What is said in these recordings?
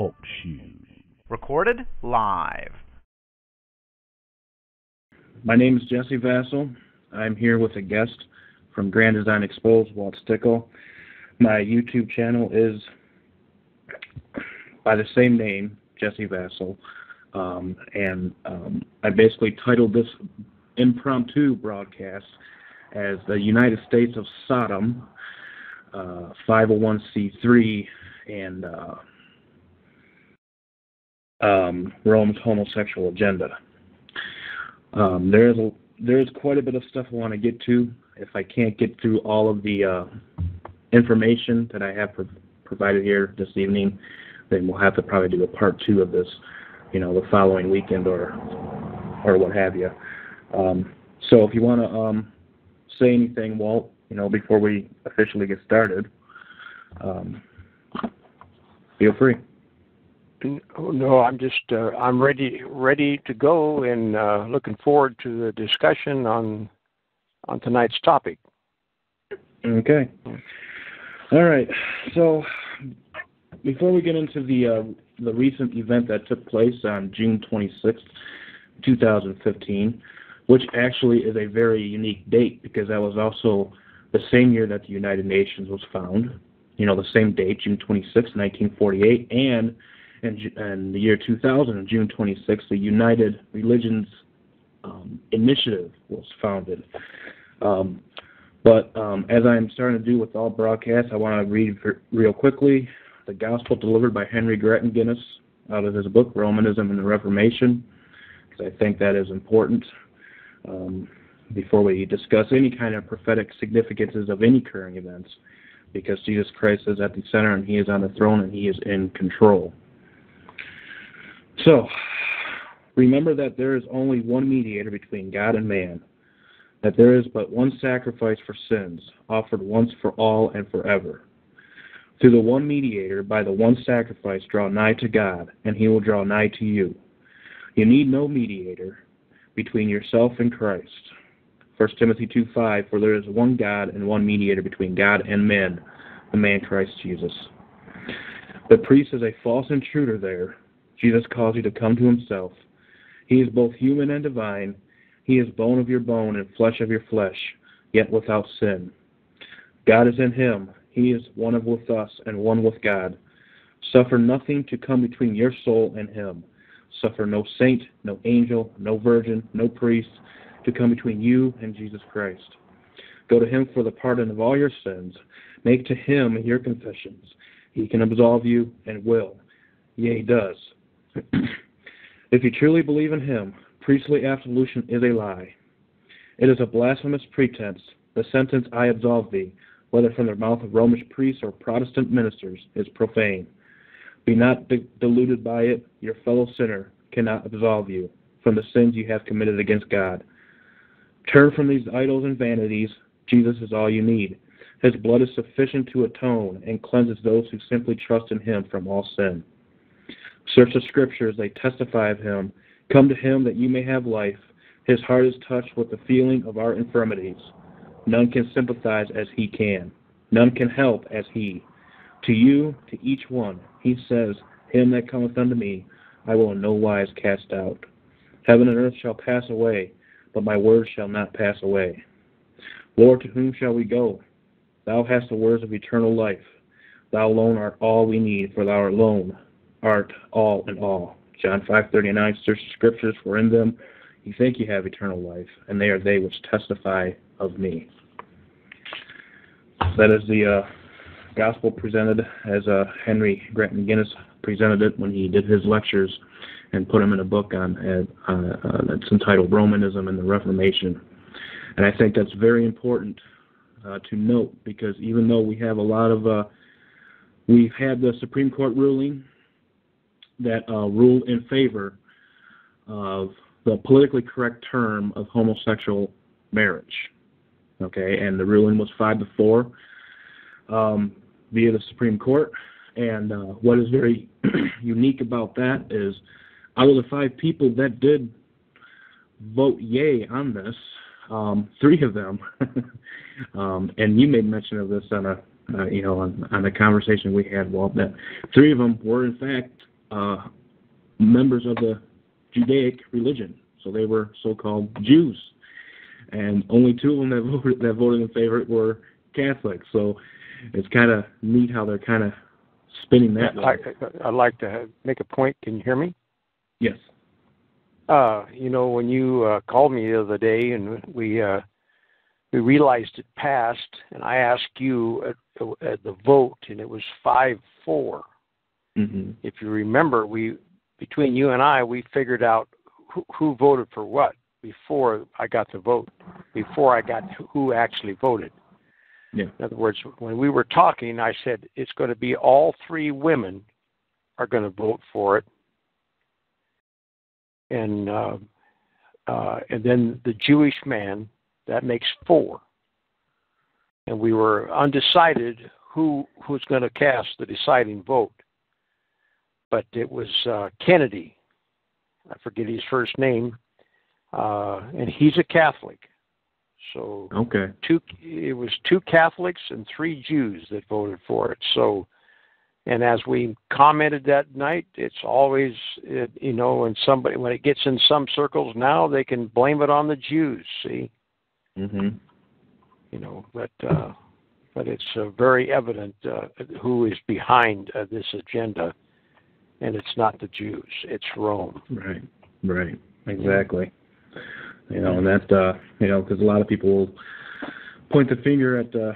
Talk Show. Recorded live. My name is Jesse Vassal. I'm here with a guest from Grand Design Exposed, Walt Stickle. My YouTube channel is by the same name, Jesse Vassal. Um, and um, I basically titled this impromptu broadcast as the United States of Sodom, uh, 501c3, and uh, um, Rome's homosexual agenda. Um, there's a, there's quite a bit of stuff I want to get to. If I can't get through all of the uh, information that I have pro- provided here this evening, then we'll have to probably do a part two of this, you know, the following weekend or or what have you. Um, so if you want to um, say anything, Walt, you know, before we officially get started, um, feel free. No, I'm just uh, I'm ready ready to go and uh, looking forward to the discussion on on tonight's topic. Okay. All right. So before we get into the uh, the recent event that took place on June 26th, 2015, which actually is a very unique date because that was also the same year that the United Nations was found. You know, the same date, June 26, 1948, and in, in the year 2000, June 26, the United Religions um, Initiative was founded. Um, but um, as I'm starting to do with all broadcasts, I want to read real quickly the Gospel delivered by Henry Grattan Guinness out of his book Romanism and the Reformation, because I think that is important um, before we discuss any kind of prophetic significances of any current events, because Jesus Christ is at the center and He is on the throne and He is in control. So, remember that there is only one mediator between God and man, that there is but one sacrifice for sins, offered once for all and forever. Through the one mediator, by the one sacrifice, draw nigh to God, and he will draw nigh to you. You need no mediator between yourself and Christ. 1 Timothy 2 5, for there is one God and one mediator between God and men, the man Christ Jesus. The priest is a false intruder there, Jesus calls you to come to himself. He is both human and divine. He is bone of your bone and flesh of your flesh, yet without sin. God is in him. He is one of with us and one with God. Suffer nothing to come between your soul and him. Suffer no saint, no angel, no virgin, no priest to come between you and Jesus Christ. Go to him for the pardon of all your sins. Make to him your confessions. He can absolve you and will. Yea, he does. if you truly believe in him, priestly absolution is a lie. It is a blasphemous pretense. The sentence, I absolve thee, whether from the mouth of Romish priests or Protestant ministers, is profane. Be not de- deluded by it. Your fellow sinner cannot absolve you from the sins you have committed against God. Turn from these idols and vanities. Jesus is all you need. His blood is sufficient to atone and cleanses those who simply trust in him from all sin. Search the scriptures, they testify of him. Come to him that you may have life. His heart is touched with the feeling of our infirmities. None can sympathize as he can. None can help as he. To you, to each one, he says, Him that cometh unto me, I will in no wise cast out. Heaven and earth shall pass away, but my words shall not pass away. Lord, to whom shall we go? Thou hast the words of eternal life. Thou alone art all we need, for thou alone art all in all. John 5:39 Search the scriptures for in them you think you have eternal life and they are they which testify of me. That is the uh, gospel presented as uh, Henry Grattan Guinness presented it when he did his lectures and put them in a book on uh, uh, that's entitled Romanism and the Reformation. And I think that's very important uh, to note because even though we have a lot of uh, we've had the Supreme Court ruling that uh, ruled in favor of the politically correct term of homosexual marriage. Okay, and the ruling was five to four um, via the Supreme Court. And uh, what is very unique about that is, out of the five people that did vote yay on this, um, three of them, um, and you made mention of this on a, uh, you know, on, on conversation we had, Walt, that three of them were in fact uh, members of the Judaic religion, so they were so-called Jews, and only two of them that voted that voted in favor were Catholics. So it's kind of neat how they're kind of spinning that. I, I'd like to make a point. Can you hear me? Yes. Uh, you know, when you uh, called me the other day and we uh, we realized it passed, and I asked you at, at the vote, and it was five four. Mm-hmm. If you remember, we between you and I, we figured out who, who voted for what before I got the vote, before I got who actually voted. Yeah. In other words, when we were talking, I said it's going to be all three women are going to vote for it, and uh, uh, and then the Jewish man that makes four, and we were undecided who who's going to cast the deciding vote, but it was uh, Kennedy. I forget his first name, uh, and he's a Catholic. So Okay. two it was two Catholics and three Jews that voted for it. So and as we commented that night, it's always it, you know when somebody when it gets in some circles now they can blame it on the Jews. See, Mhm. you know, but uh, but it's uh, very evident uh, who is behind uh, this agenda, and it's not the Jews; it's Rome. Right. Right. Exactly. You know, and that uh, you know, because a lot of people will point the finger at the,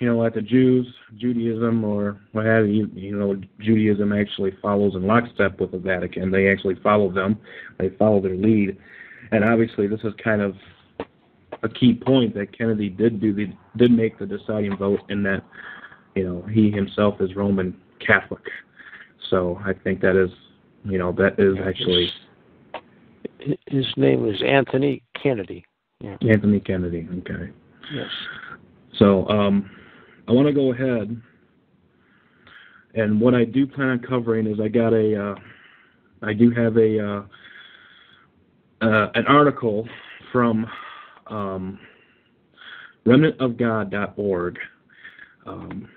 you know, at the Jews, Judaism, or what have you. You know, Judaism actually follows in lockstep with the Vatican. They actually follow them. They follow their lead, and obviously, this is kind of a key point that Kennedy did do the did make the deciding vote in that you know he himself is Roman Catholic. So I think that is you know that is actually His name is Anthony Kennedy. Yeah. Anthony Kennedy. Okay. Yes. So um, I want to go ahead, and what I do plan on covering is I got a, uh, I do have a, uh, uh, an article from um, remnantofgod.org, um,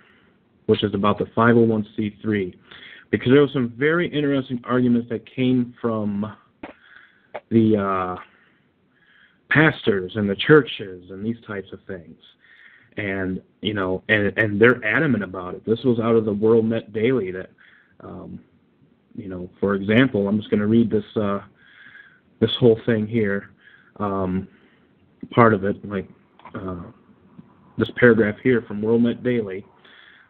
which is about the 501c3, because there were some very interesting arguments that came from the uh, pastors and the churches and these types of things. And you know and and they're adamant about it. This was out of the world net daily that um you know for example i'm just going to read this uh this whole thing here um part of it like uh this paragraph here from world net daily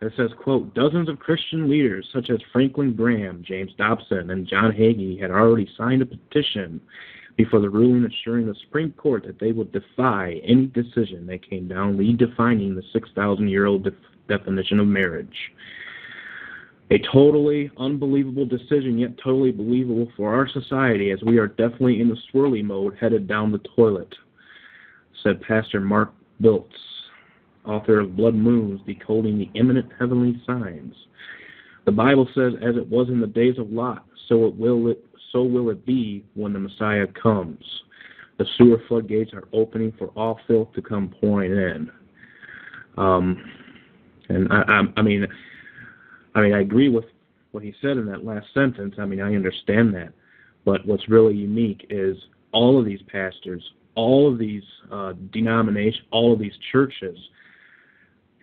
it says quote dozens of christian leaders such as franklin graham james dobson and john hagee had already signed a petition before the ruling assuring the Supreme Court that they would defy any decision that came down redefining the 6,000 year old def- definition of marriage. A totally unbelievable decision, yet totally believable for our society as we are definitely in the swirly mode headed down the toilet, said Pastor Mark Biltz, author of Blood Moons Decoding the Imminent Heavenly Signs. The Bible says, as it was in the days of Lot, so it will it so will it be when the Messiah comes. The sewer floodgates are opening for all filth to come pouring in. Um, and I, I, I mean, I mean, I agree with what he said in that last sentence. I mean, I understand that, but what's really unique is all of these pastors, all of these uh, denominations, all of these churches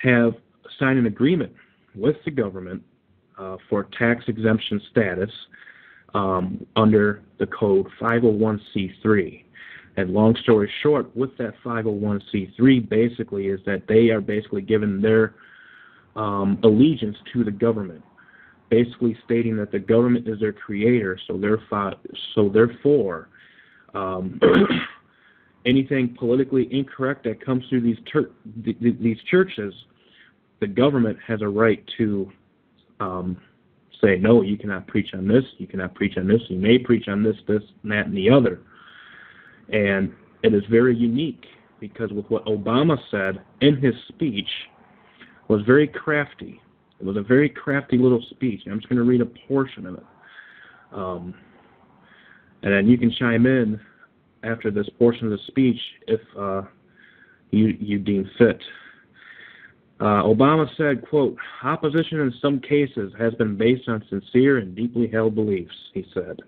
have signed an agreement with the government uh, for tax exemption status um, under the code 501c3. And long story short, with that 501c3, basically is that they are basically given their um, allegiance to the government, basically stating that the government is their creator. So therefore, so therefore, um, anything politically incorrect that comes through these th- th- these churches, the government has a right to um, say, no, you cannot preach on this, you cannot preach on this, you may preach on this, this, and that, and the other. And it is very unique because with what Obama said in his speech was very crafty. It was a very crafty little speech. I'm just going to read a portion of it. Um, and then you can chime in after this portion of the speech if uh, you, you deem fit. Uh, Obama said, quote, opposition in some cases has been based on sincere and deeply held beliefs, he said.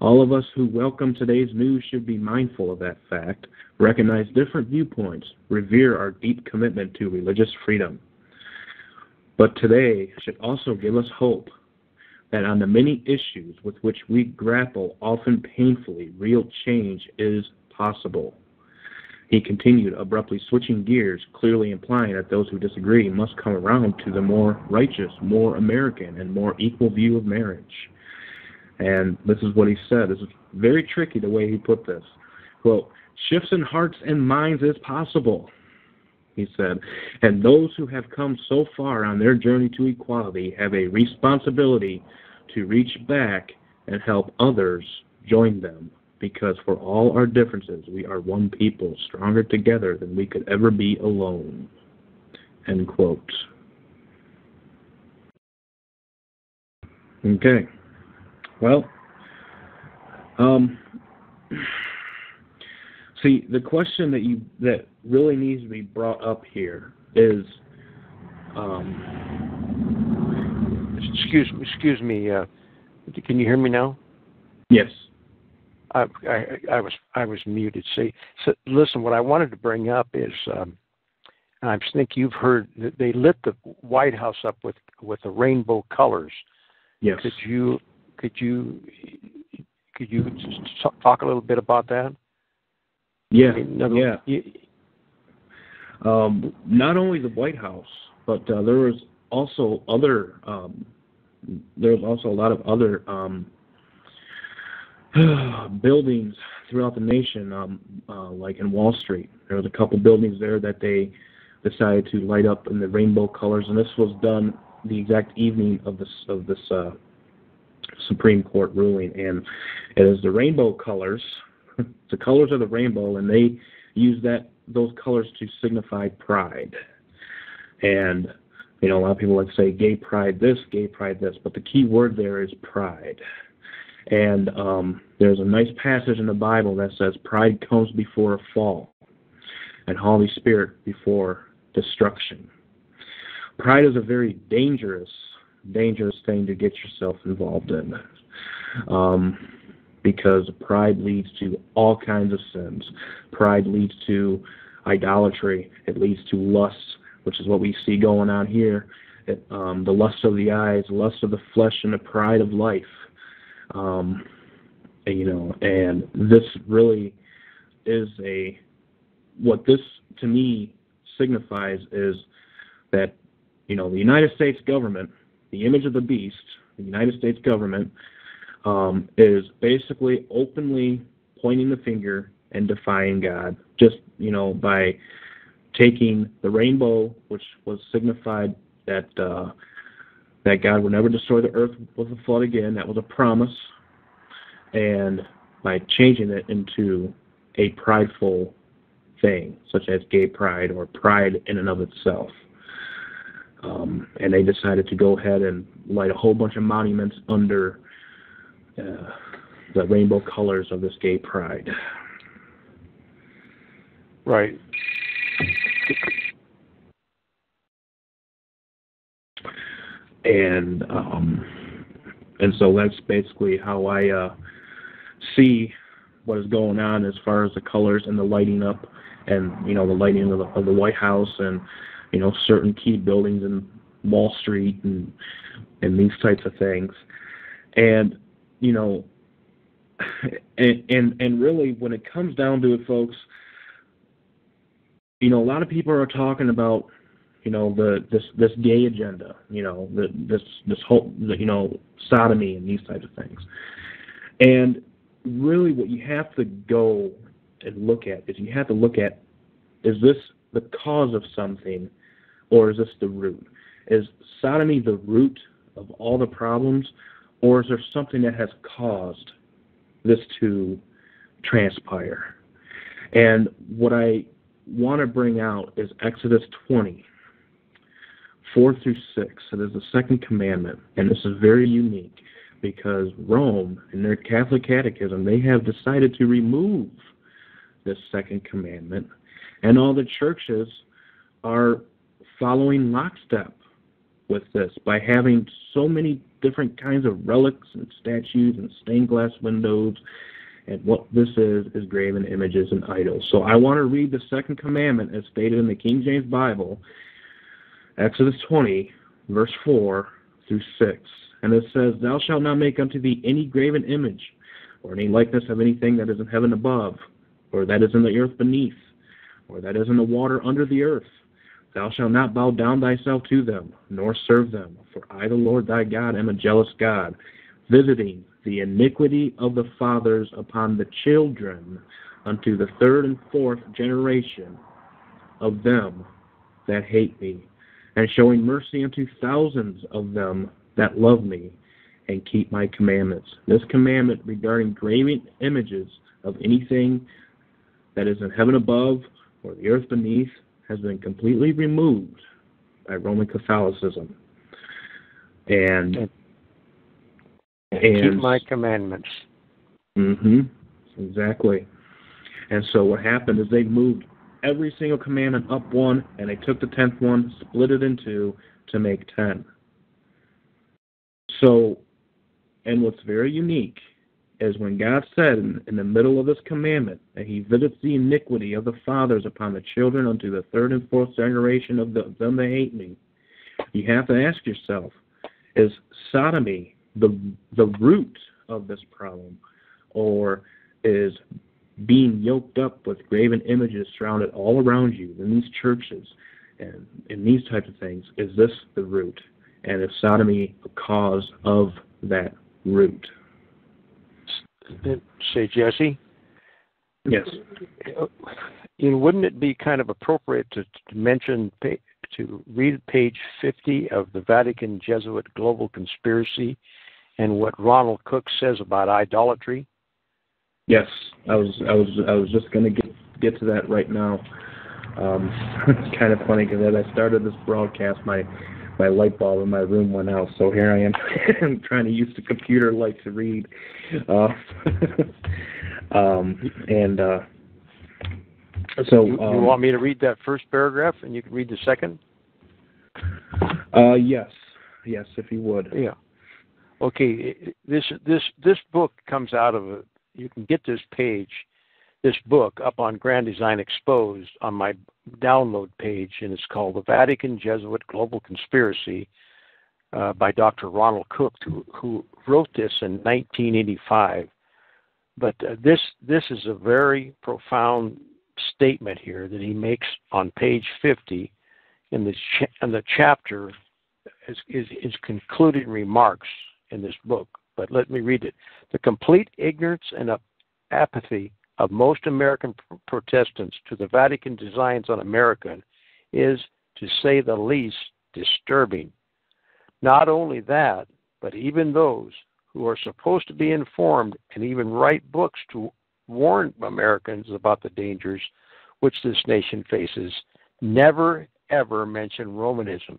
All of us who welcome today's news should be mindful of that fact, recognize different viewpoints, revere our deep commitment to religious freedom. But today should also give us hope that on the many issues with which we grapple, often painfully, real change is possible. He continued, abruptly switching gears, clearly implying that those who disagree must come around to the more righteous, more American, and more equal view of marriage. And this is what he said. This is very tricky the way he put this. Quote, shifts in hearts and minds is possible, he said, and those who have come so far on their journey to equality have a responsibility to reach back and help others join them because for all our differences, we are one people, stronger together than we could ever be alone. End quote. Okay. Well, um, see, the question that you that really needs to be brought up here is, um, excuse me, excuse me. Uh, can you hear me now? Yes. I, I, I was I was muted. See, so listen. What I wanted to bring up is, um, I think you've heard that they lit the White House up with with the rainbow colors. Yes. Could you could you could you talk a little bit about that? Yeah. Yeah. Um, not only the White House, but uh, there was also other. Um, there was also a lot of other um, buildings throughout the nation, um, uh, like in Wall Street. There was a couple buildings there that they decided to light up in the rainbow colors, and this was done the exact evening of this of this uh, Supreme Court ruling. And it is the rainbow colors, the colors of the rainbow, and they use that those colors to signify pride. And you know, a lot of people like to say gay pride this, gay pride this, but the key word there is pride. And um, there's a nice passage in the Bible that says, Pride comes before a fall, and Holy Spirit before destruction. Pride is a very dangerous, dangerous thing to get yourself involved in. Um, because pride leads to all kinds of sins. Pride leads to idolatry. It leads to lust, which is what we see going on here. It, um, the lust of the eyes, the lust of the flesh, and the pride of life. Um, you know, and this really is a what this to me signifies is that you know the United States government, the image of the beast, the United States government um, is basically openly pointing the finger and defying God, just you know by taking the rainbow, which was signified that uh, that God would never destroy the earth with a flood again. That was a promise. And by changing it into a prideful thing, such as gay pride or pride in and of itself. Um, and they decided to go ahead and light a whole bunch of monuments under uh, the rainbow colors of this gay pride. Right. and um, and so that's basically how I uh, see what is going on as far as the colors and the lighting up, and you know the lighting of the, of the White House and you know certain key buildings in Wall Street and and these types of things, and you know, and and and really when it comes down to it, folks, you know a lot of people are talking about you know the this this gay agenda you know the this this whole the, you know sodomy and these types of things. And really what you have to go and look at is you have to look at is this the cause of something or is this the root? Is sodomy the root of all the problems or is there something that has caused this to transpire and what i want to bring out is exodus 20 4 through 6. It is the second commandment, and this is very unique because Rome, in their Catholic catechism, they have decided to remove this second commandment, and all the churches are following lockstep with this by having so many different kinds of relics and statues and stained glass windows. And what this is, is graven images and idols. So I want to read the second commandment as stated in the King James Bible, Exodus 20, verse 4 through 6. And it says, Thou shalt not make unto thee any graven image, or any likeness of anything that is in heaven above, or that is in the earth beneath, or that is in the water under the earth. Thou shalt not bow down thyself to them, nor serve them. For I, the Lord thy God, am a jealous God, visiting the iniquity of the fathers upon the children unto the third and fourth generation of them that hate me, and showing mercy unto thousands of them that love me and keep my commandments. This commandment regarding graven images of anything that is in heaven above or the earth beneath has been completely removed by Roman Catholicism. And And and keep my commandments. Mm-hmm. Exactly. And so what happened is they moved every single commandment up one, and they took the tenth one, split it in two to make ten. So, and what's very unique is when God said in, in the middle of this commandment that He visits the iniquity of the fathers upon the children unto the third and fourth generation of the, them that hate me. You have to ask yourself: Is sodomy the the root of this problem, or is being yoked up with graven images surrounded all around you in these churches and in these types of things? Is this the root? And is sodomy a cause of that root? Say, Jesse, Yes. you know, wouldn't it be kind of appropriate to, to mention to read page 50 of the Vatican Jesuit Global Conspiracy and what Ronald Cook says about idolatry? Yes, I was I was I was just going to get get to that right now. Um, it's kind of funny because as I started this broadcast, my my light bulb in my room went out, so here I am trying to use the computer light to read. Uh, um, and uh, so You, you um, want me to read that first paragraph and you can read the second? uh, yes, yes, if you would. Yeah. Okay. This this this book comes out of a. You can get this page, this book up on Grand Design Exposed on my download page, and it's called The Vatican Jesuit Global Conspiracy uh, by Dr. Ronald Cook, who, who wrote this in 1985. But uh, this this is a very profound statement here that he makes on page 50 in the in the chapter is, is concluding remarks in this book. But let me read it. The complete ignorance and apathy of most American pr- Protestants to the Vatican designs on America is, to say the least, disturbing. Not only that, but even those who are supposed to be informed and even write books to warn Americans about the dangers which this nation faces never ever mention Romanism,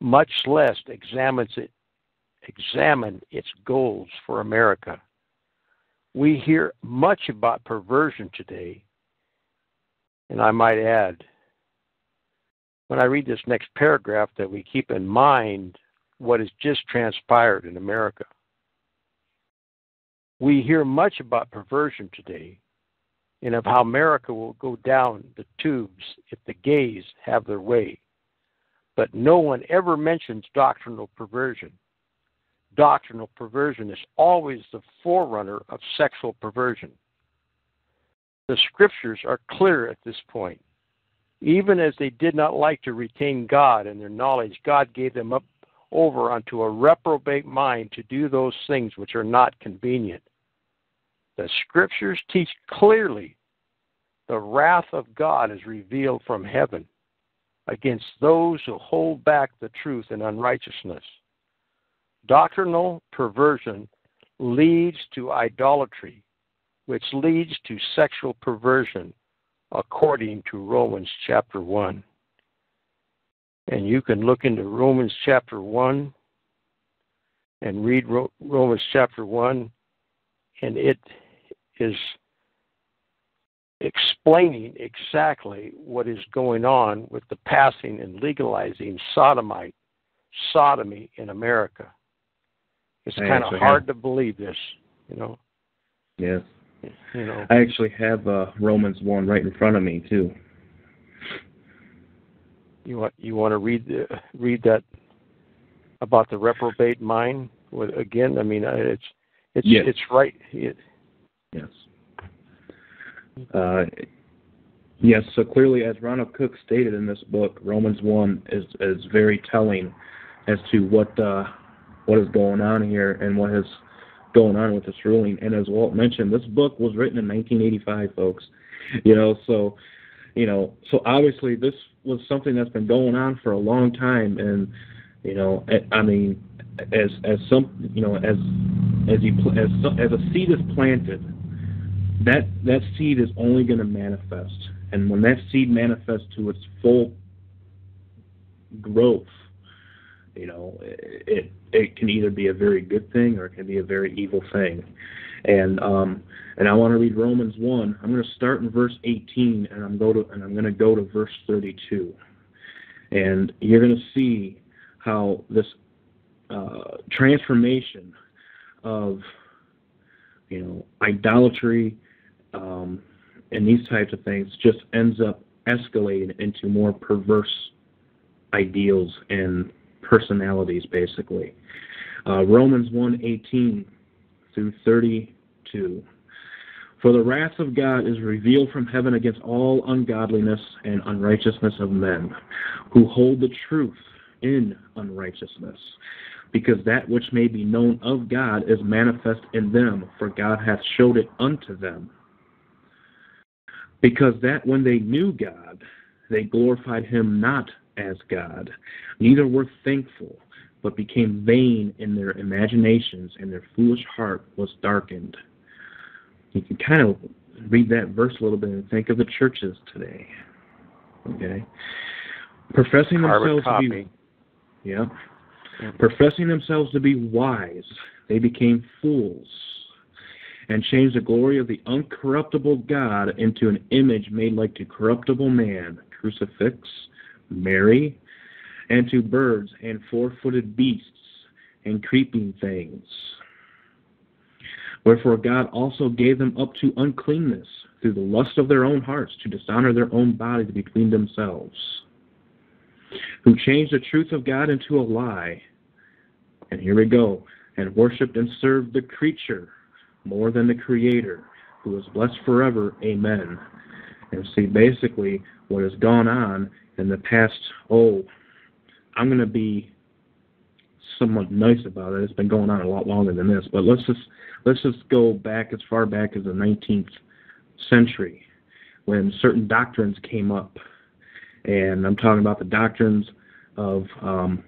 much less examines it, examine its goals for America. We hear much about perversion today, and I might add, when I read this next paragraph, that we keep in mind what has just transpired in America. We hear much about perversion today and of how America will go down the tubes if the gays have their way. But no one ever mentions doctrinal perversion. Doctrinal perversion is always the forerunner of sexual perversion. The scriptures are clear at this point. Even as they did not like to retain God and their knowledge, God gave them up over unto a reprobate mind to do those things which are not convenient. The scriptures teach clearly the wrath of God is revealed from heaven against those who hold back the truth in unrighteousness. Doctrinal perversion leads to idolatry, which leads to sexual perversion, according to Romans chapter 1. And you can look into Romans chapter 1 and read Romans chapter 1, and it is explaining exactly what is going on with the passing and legalizing sodomite, sodomy in America. It's kind of hard have- to believe this, you know. Yes. You know, I actually have uh, Romans 1 right in front of me, too. you want you want to read the, read that about the reprobate mind again. I mean, it's it's Yes. it's right. It, Yes. Uh, yes, so clearly, as Ronald Cook stated in this book, Romans 1 is, is very telling as to what uh, what is going on here and what is going on with this ruling. And as Walt mentioned, this book was written in 1985, folks. You know, so you know, so obviously this was something that's been going on for a long time, and you know, I- mean, as as some, you know, as as you as as a seed is planted, that that seed is only going to manifest, and when that seed manifests to its full growth, you know, it it can either be a very good thing or it can be a very evil thing, and um and I want to read Romans one. I'm going to start in verse 18, and I'm go to and I'm going to go to verse 32, and you're going to see how this uh, transformation of you know idolatry um, and these types of things just ends up escalating into more perverse ideals and personalities basically uh, romans 1:18 through 32 for the wrath of god is revealed from heaven against all ungodliness and unrighteousness of men who hold the truth in unrighteousness because that which may be known of God is manifest in them, for God hath showed it unto them. Because that when they knew God, they glorified him not as God, neither were thankful, but became vain in their imaginations, and their foolish heart was darkened. You can kind of read that verse a little bit and think of the churches today. Okay? Professing carbon themselves to be copy. yeah. Mm-hmm. Professing themselves to be wise, they became fools and changed the glory of the uncorruptible God into an image made like to corruptible man, crucifix, Mary, and to birds and four footed beasts and creeping things. Wherefore God also gave them up to uncleanness through the lust of their own hearts to dishonor their own bodies between themselves who changed the truth of God into a lie. And here we go, and worshiped and served the creature more than the Creator, who is blessed forever. Amen. And see, basically, what has gone on in the past, oh, I'm going to be somewhat nice about it. It's been going on a lot longer than this, but let's just let's just go back as far back as the 19th century, when certain doctrines came up and I'm talking about the doctrines of um,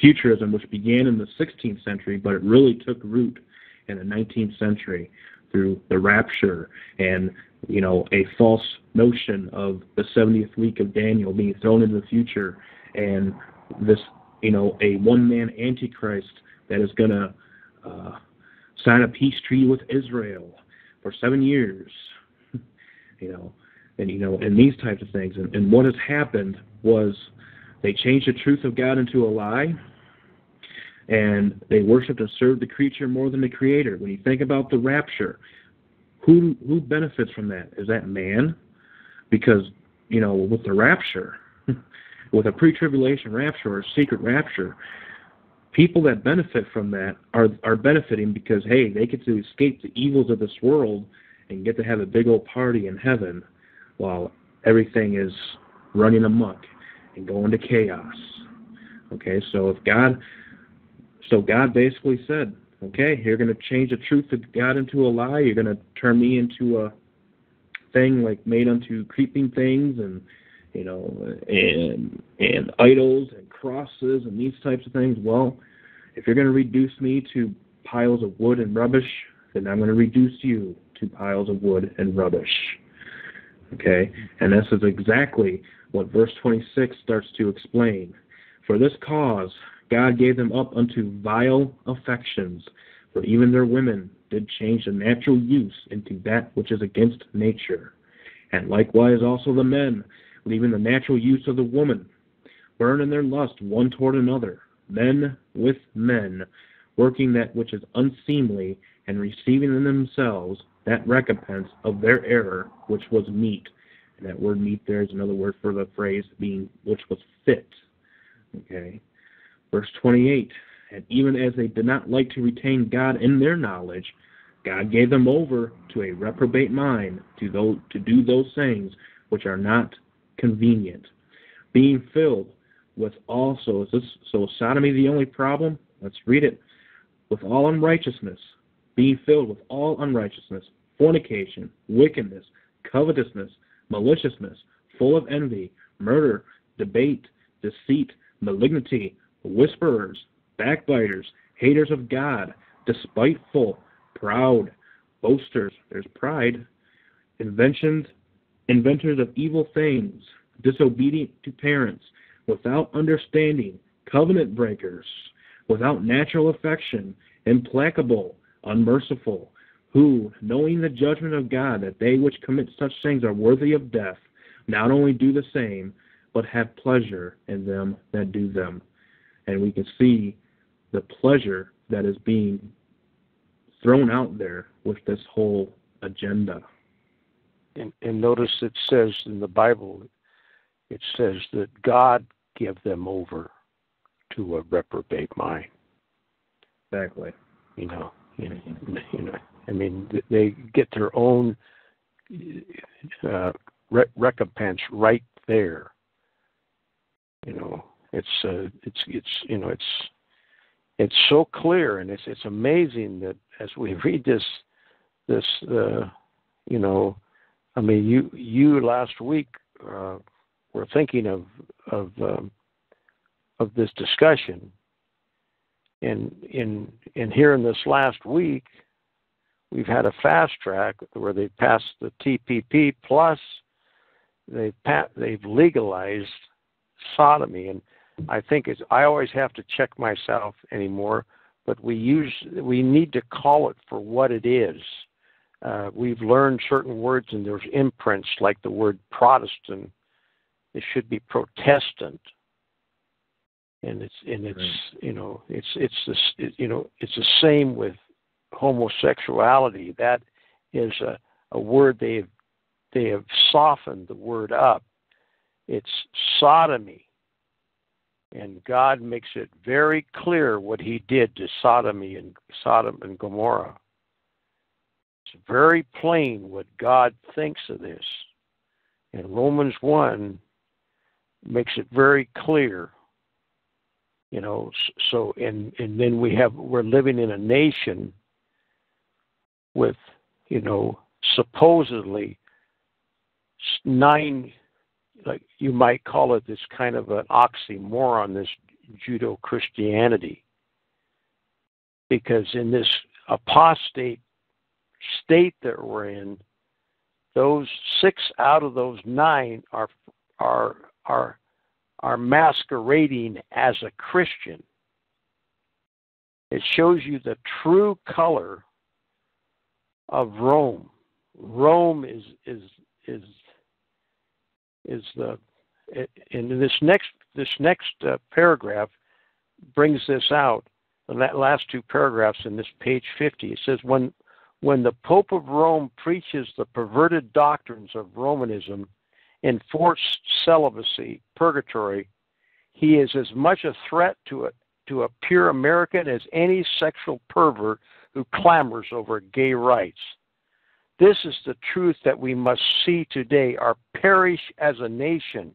futurism, which began in the 16th century, but it really took root in the 19th century through the rapture and you know a false notion of the 70th week of Daniel being thrown into the future, and this you know a one-man antichrist that is going to uh, sign a peace treaty with Israel for seven years. you know, and you know, and these types of things. And, and what has happened was they changed the truth of God into a lie, and they worshipped and served the creature more than the Creator. When you think about the rapture, who who benefits from that? Is that man? Because you know, with the rapture, with a pre-tribulation rapture or secret rapture, people that benefit from that are are benefiting because hey, they get to escape the evils of this world and get to have a big old party in heaven while everything is running amok and going to chaos. Okay, so if God, so God basically said, okay, you're going to change the truth of God into a lie. You're going to turn me into a thing like made unto creeping things and you know and and idols and crosses and these types of things. Well, if you're going to reduce me to piles of wood and rubbish, then I'm going to reduce you to piles of wood and rubbish. Okay? And this is exactly what verse 26 starts to explain. For this cause God gave them up unto vile affections, for even their women did change the natural use into that which is against nature. And likewise also the men, leaving the natural use of the woman, burn in their lust one toward another, men with men, working that which is unseemly, and receiving in themselves that recompense of their error which was meet. And that word meet there is another word for the phrase being which was fit. Okay. Verse 28 And even as they did not like to retain God in their knowledge, God gave them over to a reprobate mind to, those, to do those things which are not convenient, being filled with all. So is this so sodomy the only problem? Let's read it. With all unrighteousness, being filled with all unrighteousness, fornication, wickedness, covetousness, maliciousness, full of envy, murder, debate, deceit, malignity, whisperers, backbiters, haters of God, despiteful, proud, boasters, there's pride, inventions, inventors of evil things, disobedient to parents, without understanding, covenant breakers, without natural affection, implacable, unmerciful, who, knowing the judgment of God, that they which commit such things are worthy of death, not only do the same, but have pleasure in them that do them. And we can see the pleasure that is being thrown out there with this whole agenda. And, and notice it says in the Bible, it says that God give them over to a reprobate mind. Exactly. You know, you know, you know I mean, they get their own uh, re- recompense right there. You know, it's uh, it's it's you know it's it's so clear and it's it's amazing that as we read this this uh, you know I mean you you last week uh, were thinking of of um, of this discussion. And in in here in this last week we've had a fast track where they passed the TPP plus they've they've legalized sodomy. And I think it's I always have to check myself anymore, but we use we need to call it for what it is. Uh, we've learned certain words and there's imprints like the word Protestant. It should be Protestant, and it's and it's right. you know it's it's this it, you know it's the same with homosexuality. That is a a word they've they have softened the word up. It's sodomy and God makes it very clear what he did to Sodomy and Sodom and Gomorrah. It's very plain what God thinks of this. And Romans 1 makes it very clear. You know, so and and then we have we're living in a nation with, you know, supposedly nine like you might call it this kind of an oxymoron, this Judeo Christianity. Because in this apostate state that we're in, those six out of those nine are are are are masquerading as a Christian. It shows you the true color of Rome. Rome is is is is the and this next this next uh, paragraph brings this out. The last two paragraphs in this page 50. It says when when the Pope of Rome preaches the perverted doctrines of Romanism, enforced celibacy, purgatory, he is as much a threat to a to a pure American as any sexual pervert who clamors over gay rights. This is the truth that we must see today or perish as a nation.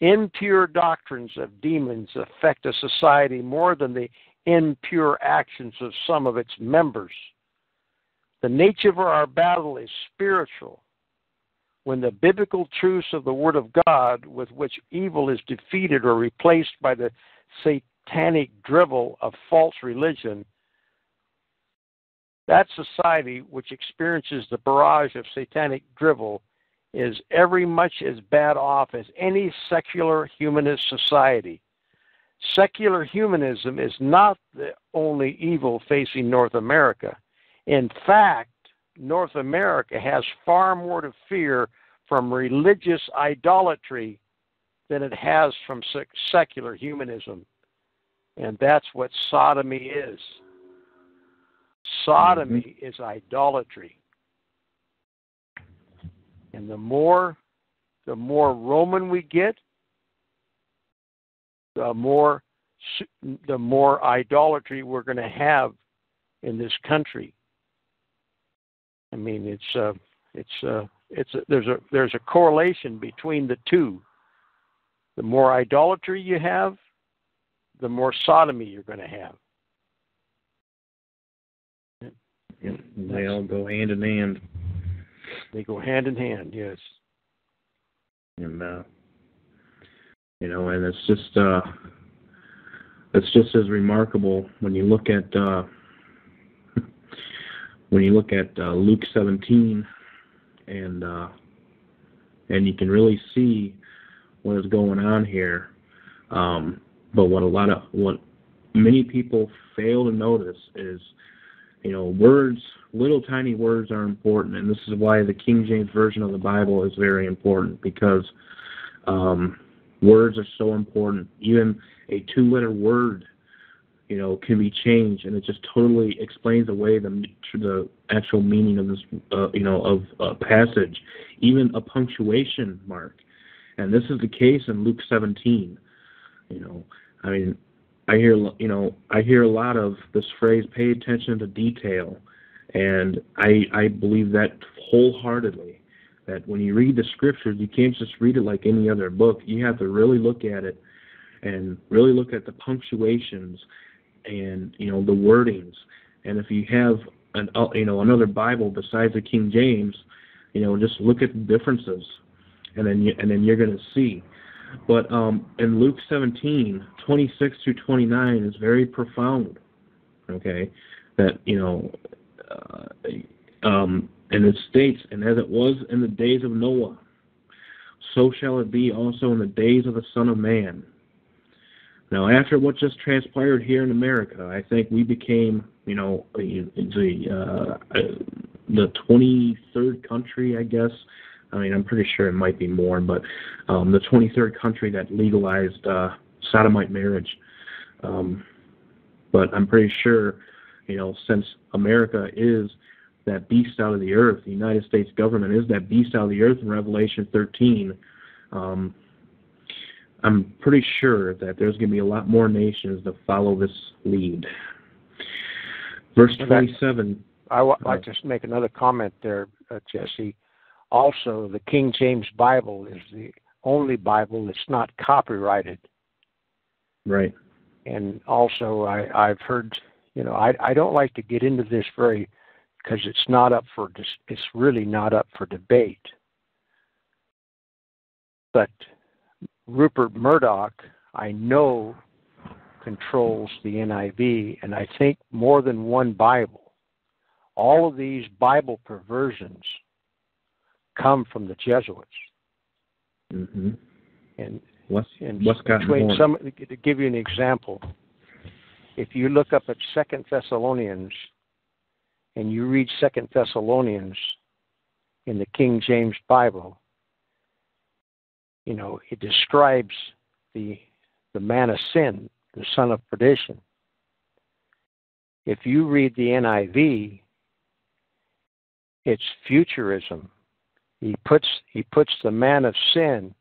Impure doctrines of demons affect a society more than the impure actions of some of its members. The nature of our battle is spiritual. When the biblical truths of the Word of God, with which evil is defeated or replaced by the satanic drivel of false religion, that society which experiences the barrage of satanic drivel is every much as bad off as any secular humanist society. Secular humanism is not the only evil facing North America. In fact, North America has far more to fear from religious idolatry than it has from secular humanism. And that's what sodomy is. Sodomy mm-hmm. is idolatry. And the more the more Roman we get, the more the more idolatry we're going to have in this country. I mean, it's uh, it's uh, it's a, there's a there's a correlation between the two. The more idolatry you have, the more sodomy you're going to have. Yep, they all go hand in hand. They go hand in hand, yes. And uh, you know, and it's just uh, it's just as remarkable when you look at uh, when you look at uh, Luke 17, and uh, and you can really see what is going on here. Um, but what a lot of what many people fail to notice is, you know, words, little tiny words are important, and this is why the King James version of the Bible is very important because um, words are so important. Even a two-letter word you know, can be changed, and it just totally explains away the the actual meaning of this, uh, you know, of a passage, even a punctuation mark, and this is the case in Luke 17. You know, I mean, I hear, you know, I hear a lot of this phrase, "Pay attention to detail," and I I believe that wholeheartedly. That when you read the scriptures, you can't just read it like any other book. You have to really look at it and really look at the punctuations and you know the wordings. And if you have an uh, you know another Bible besides the King James, you know just look at the differences, and then you, and then you're going to see. But um, in Luke 17, 26 through 29 is very profound. Okay, that you know, uh, um, and it states, and as it was in the days of Noah, so shall it be also in the days of the Son of Man. Now, after what just transpired here in America, I think we became, you know, the uh, the 23rd country, I guess. I mean, I'm pretty sure it might be more, but um, the 23rd country that legalized uh, sodomite marriage. Um, but I'm pretty sure, you know, since America is that beast out of the earth, the United States government is that beast out of the earth in Revelation 13. Um, I'm pretty sure that there's going to be a lot more nations that follow this lead. Verse 27. I would uh, like to make another comment there, uh, Jesse. Also, the King James Bible is the only Bible that's not copyrighted. Right. And also, I, I've heard, you know, I, I don't like to get into this very because it's not up for it's really not up for debate. But Rupert Murdoch, I know, controls the NIV, and I think more than one Bible. All of these Bible perversions come from the Jesuits. Mm-hmm. And, what's, and what's between some, to give you an example, if you look up at Second Thessalonians and you read Second Thessalonians in the King James Bible, you know, it describes the the man of sin, the son of perdition. If you read the NIV, it's futurism. He puts he puts the man of sin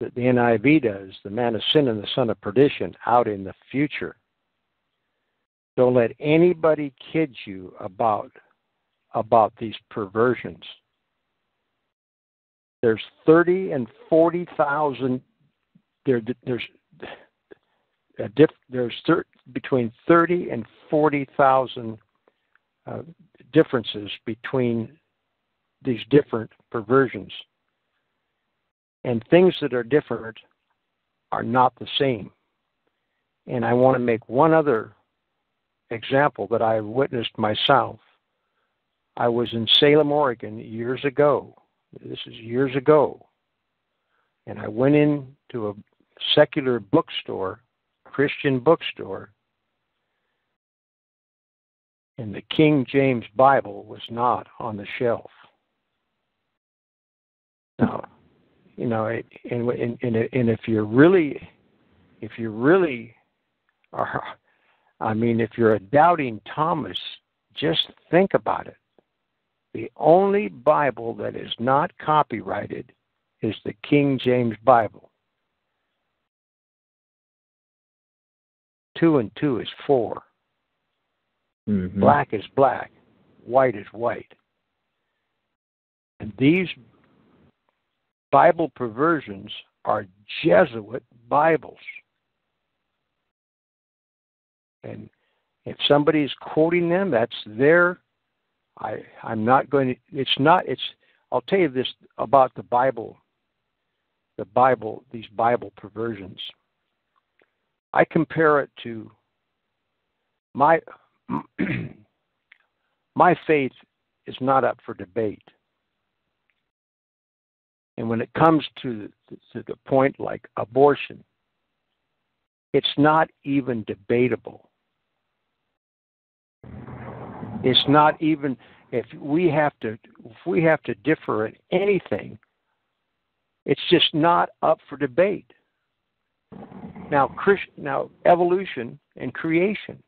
that the NIV does, the man of sin and the son of perdition, out in the future. Don't let anybody kid you about about these perversions there's 30 and 40,000 there there's diff, there's thir, between 30 and 40,000 uh, differences between these different perversions. And things that are different are not the same. And I want to make one other example that I witnessed myself. I was in Salem, Oregon years ago this is years ago. And I went into a secular bookstore, Christian bookstore, and the King James Bible was not on the shelf. Now, you know, and and and, and if you're really, if you really are, I mean, if you're a doubting Thomas, just think about it. The only Bible that is not copyrighted is the King James Bible. Two and two is 4 Mm-hmm. Black is black. White is white. And these Bible perversions are Jesuit Bibles. And if somebody's quoting them, that's their. I I'm not going to. It's not. It's. I'll tell you this about the Bible. The Bible. These Bible perversions. I compare it to my my faith is not up for debate. And when it comes to, to the point like abortion, it's not even debatable. It's not even if we have to if we have to differ in anything, it's just not up for debate. Now, Christ, now evolution and creation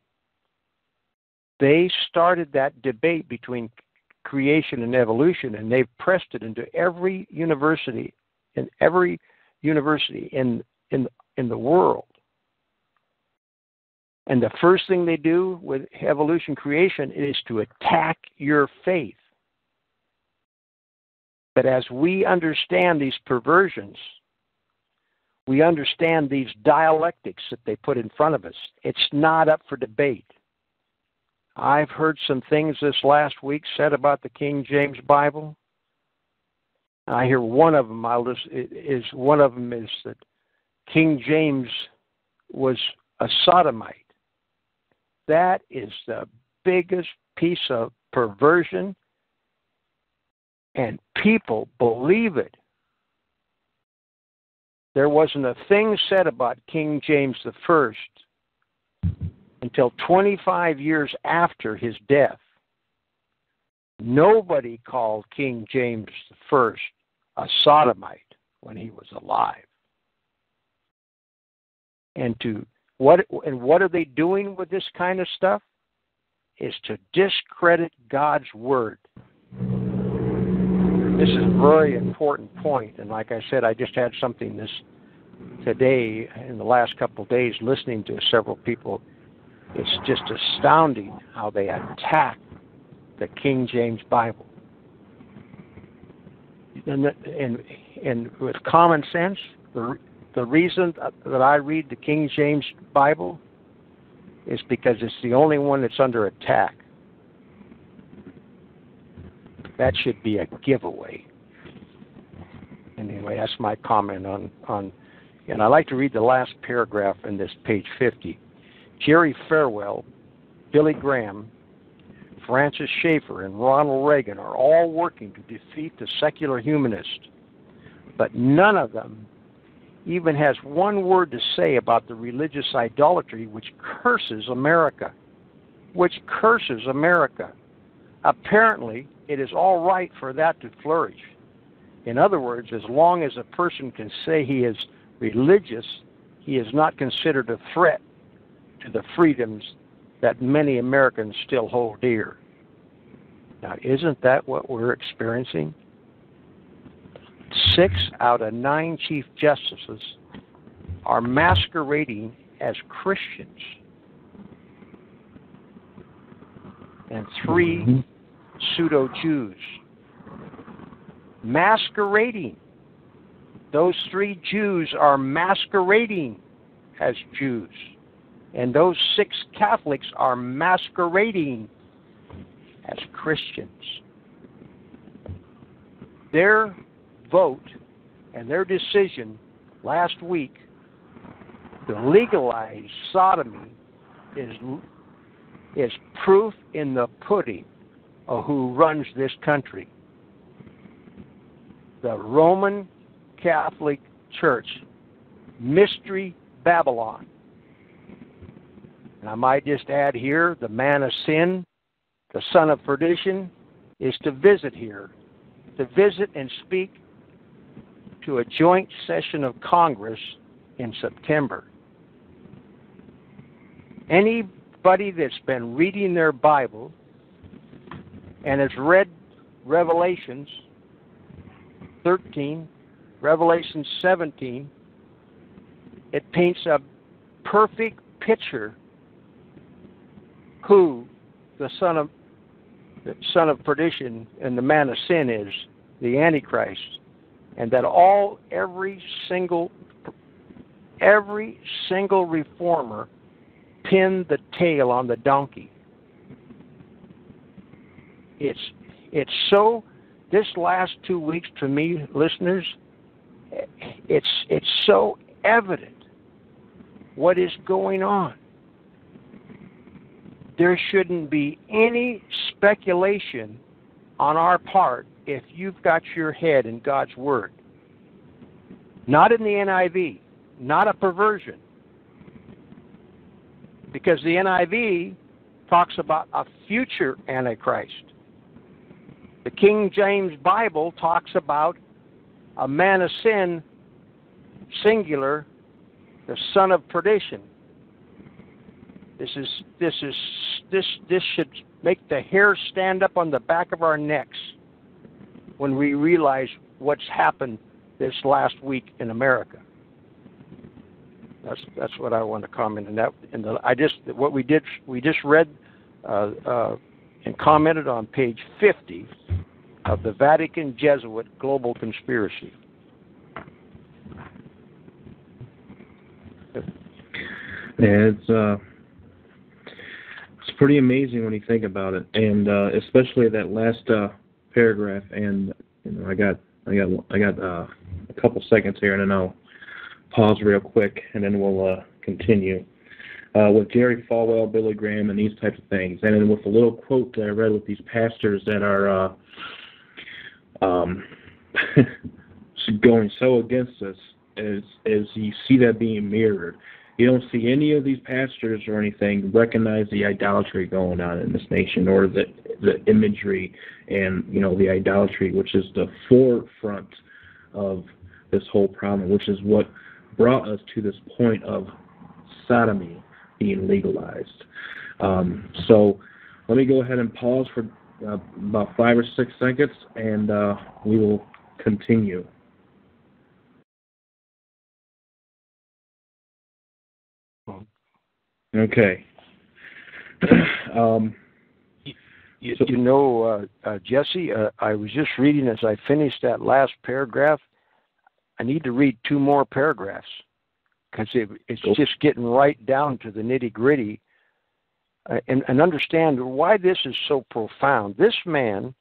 they started that debate between creation and evolution, and they've pressed it into every university in every university in in in the world. And the first thing they do with evolution creation is to attack your faith. But as we understand these perversions, we understand these dialectics that they put in front of us. It's not up for debate. I've heard some things this last week said about the King James Bible. I hear one of them. I'll is one of them is that King James was a sodomite. That is the biggest piece of perversion, and people believe it. There wasn't a thing said about King James the First until 25 years after his death. Nobody called King James I a sodomite when he was alive. And to what and what are they doing with this kind of stuff? Is to discredit God's word. This is a very important point, and like I said, I just had something this today in the last couple of days listening to several people it's just astounding how they attack the King James Bible. And, and, and with common sense, the, the reason that I read the King James Bible is because it's the only one that's under attack. That should be a giveaway. Anyway, that's my comment on, on and I like to read the last paragraph in this page 50. Jerry Falwell, Billy Graham, Francis Schaeffer, and Ronald Reagan are all working to defeat the secular humanist. But none of them even has one word to say about the religious idolatry which curses America. Which curses America. Apparently, it is all right for that to flourish. In other words, as long as a person can say he is religious, he is not considered a threat to the freedoms that many Americans still hold dear. Now, isn't that what we're experiencing? Six out of nine Chief Justices are masquerading as Christians, and 3 mm-hmm. pseudo Jews. Masquerading. Those three Jews are masquerading as Jews. And those six Catholics are masquerading as Christians. Their vote and their decision last week to legalize sodomy is, is proof in the pudding of who runs this country. The Roman Catholic Church, Mystery Babylon. And I might just add here the man of sin, the son of perdition, is to visit here, to visit and speak to a joint session of Congress in September. Anybody that's been reading their Bible and has read Revelations 13, Revelation 17, it paints a perfect picture who the son of the son of perdition and the man of sin is, the Antichrist, and that all every single every single reformer pinned the tail on the donkey. It's it's so this last two weeks to me, listeners, it's it's so evident what is going on. There shouldn't be any speculation on our part if you've got your head in God's Word. Not in the NIV, not a perversion. Because the NIV talks about a future Antichrist. The King James Bible talks about a man of sin, singular, the son of perdition. This is this is this this should make the hair stand up on the back of our necks when we realize what's happened this last week in America. That's that's what I want to comment on that. And the, I just what we did we just read uh, uh, and commented on page 50 of the Vatican Jesuit Global Conspiracy. It's uh, pretty amazing when you think about it, and uh, especially that last uh, paragraph. And you know, I got I got I got uh, a couple seconds here, and then I'll pause real quick, and then we'll uh, continue uh, with Jerry Falwell, Billy Graham, and these types of things. And then with a little quote that I read with these pastors that are uh, um, going so against us, as as you see that being mirrored you don't see any of these pastors or anything recognize the idolatry going on in this nation or the the imagery and you know the idolatry which is the forefront of this whole problem which is what brought us to this point of sodomy being legalized. Um, so let me go ahead and pause for uh, about five or six seconds and uh, we will continue Okay. um, you, so, you know, uh, uh, Jesse, uh, I was just reading as I finished that last paragraph. I need to read two more paragraphs because it, it's cool. just getting right down to the nitty gritty uh, and, and understand why this is so profound. This man,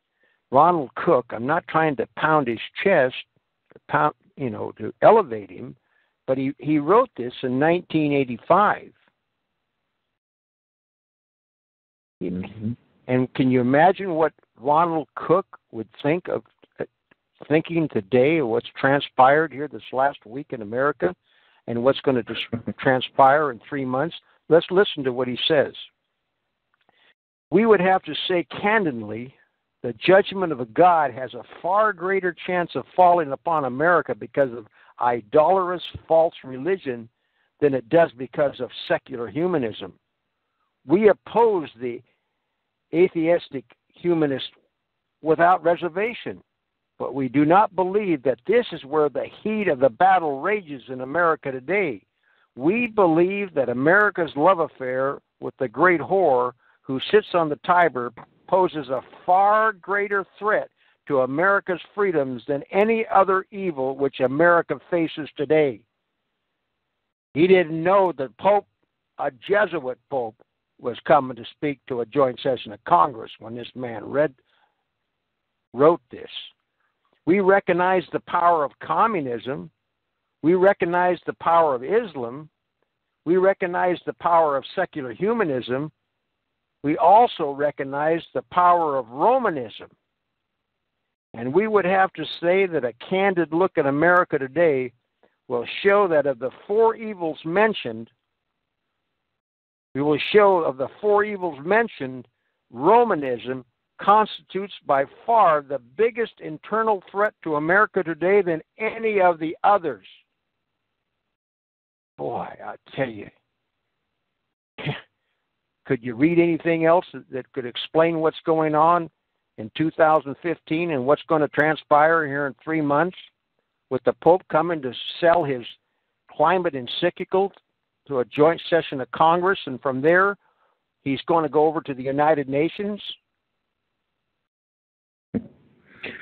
Ronald Cooke, I'm not trying to pound his chest, pound, you know, to elevate him, but he, he wrote this in 1985 Mm-hmm. And can you imagine what Ronald Cooke would think of uh, thinking today of what's transpired here this last week in America and what's going to transpire in three months? Let's listen to what he says. We would have to say candidly the judgment of a God has a far greater chance of falling upon America because of idolatrous false religion than it does because of secular humanism. We oppose the atheistic humanist without reservation. But we do not believe that this is where the heat of the battle rages in America today. We believe that America's love affair with the great whore who sits on the Tiber poses a far greater threat to America's freedoms than any other evil which America faces today. He didn't know that Pope, a Jesuit Pope, was coming to speak to a joint session of Congress when this man read wrote this. We recognize the power of communism. We recognize the power of Islam. We recognize the power of secular humanism. We also recognize the power of Romanism. And we would have to say that a candid look at America today will show that of the four evils mentioned, we will show of the four evils mentioned, Romanism constitutes by far the biggest internal threat to America today than any of the others. Boy, I tell you, could you read anything else that could explain what's going on in 2015 and what's going to transpire here in three months with the Pope coming to sell his climate encyclical to a joint session of Congress, and from there, he's going to go over to the United Nations?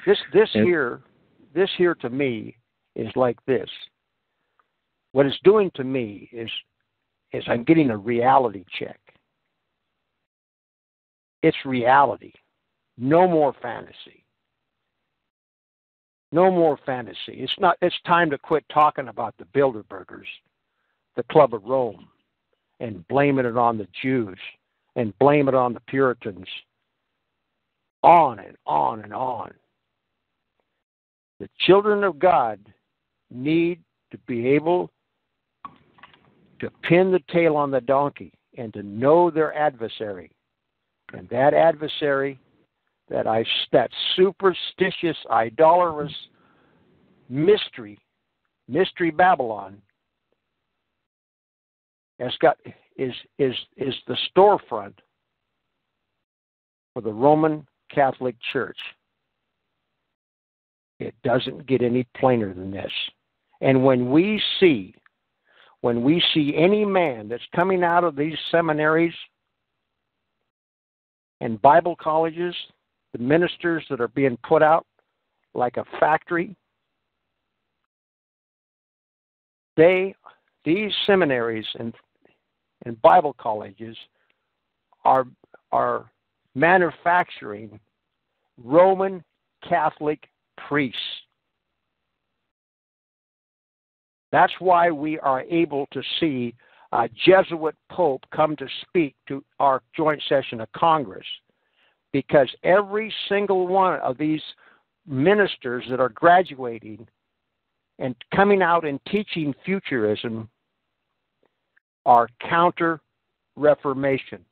This this here this here to me is like this. What it's doing to me is is I'm getting a reality check. It's reality. No more fantasy. No more fantasy. It's not it's time to quit talking about the Bilderbergers, the Club of Rome, and blaming it on the Jews and blame it on the Puritans. On and on and on. The children of God need to be able to pin the tail on the donkey and to know their adversary. And that adversary, that I that superstitious, idolatrous mystery, mystery Babylon, has got is is is the storefront for the Roman Catholic Church. It doesn't get any plainer than this. And when we see when we see any man that's coming out of these seminaries and Bible colleges, the ministers that are being put out like a factory, they these seminaries and and Bible colleges are are manufacturing Roman Catholic priests. That's why we are able to see a Jesuit Pope come to speak to our joint session of Congress. Because every single one of these ministers that are graduating and coming out and teaching futurism are counter Reformation.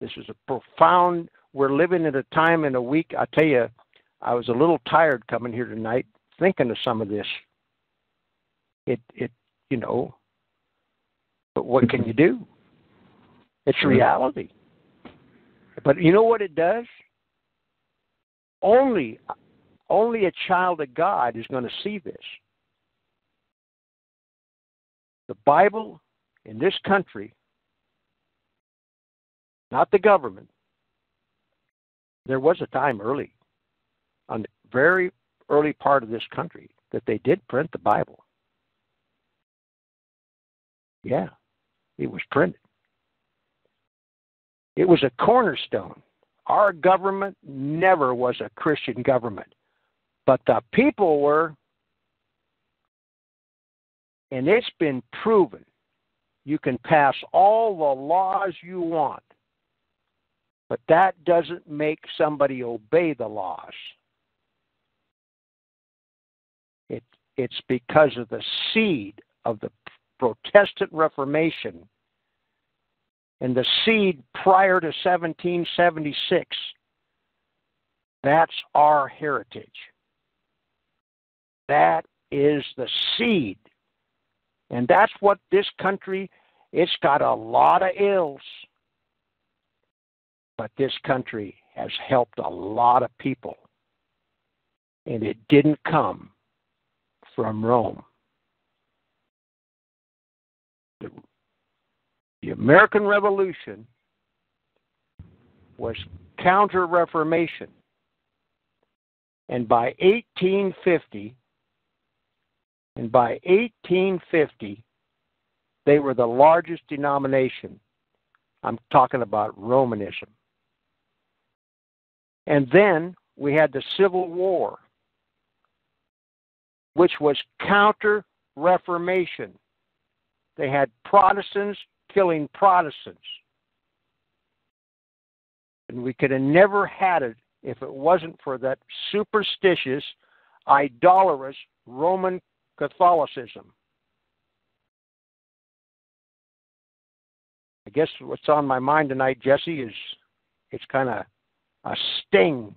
This is a profound, we're living at a time in a week. I tell you, I was a little tired coming here tonight thinking of some of this. It, it, you know, but what can you do? It's reality. But you know what it does? Only, only a child of God is going to see this. The Bible in this country, not the government, there was a time early, on the very early part of this country, that they did print the Bible. Yeah, it was printed. It was a cornerstone. Our government never was a Christian government, but the people were and it's been proven you can pass all the laws you want, but that doesn't make somebody obey the laws. It, it's because of the seed of the Protestant Reformation and the seed prior to 1776. That's our heritage. That is the seed and that's what this country, it's got a lot of ills. But this country has helped a lot of people. And it didn't come from Rome. The, the American Revolution was counter Reformation. And by 1850, and by 1850, they were the largest denomination. I'm talking about Romanism. And then we had the Civil War, which was counter Reformation. They had Protestants killing Protestants. And we could have never had it if it wasn't for that superstitious, idolatrous Roman Catholicism. I guess what's on my mind tonight, Jesse, is it's kind of a sting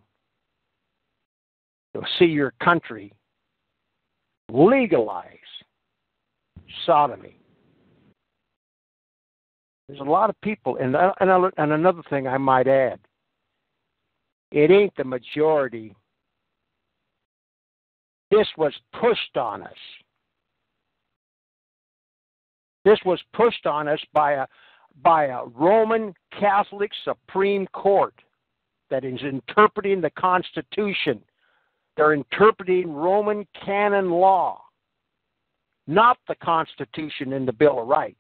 to see your country legalize sodomy. There's a lot of people, and and, another thing I might add, it ain't the majority. This was pushed on us. This was pushed on us by a by a Roman Catholic Supreme Court that is interpreting the Constitution. They're interpreting Roman canon law, not the Constitution and the Bill of Rights.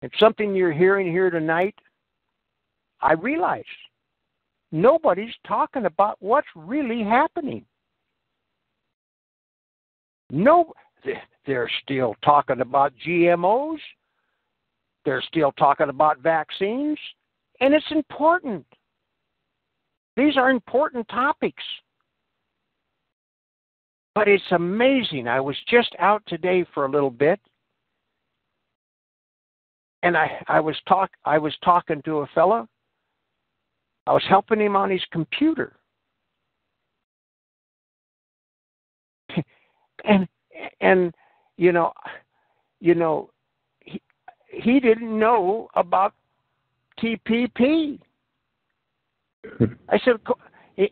And something you're hearing here tonight, I realize nobody's talking about what's really happening. No, they're still talking about GMOs. They're still talking about vaccines. And it's important. These are important topics. But it's amazing. I was just out today for a little bit. And I, I was talk I was talking to a fellow. I was helping him on his computer. and and you know, you know, he, he didn't know about TPP. Hmm. I said,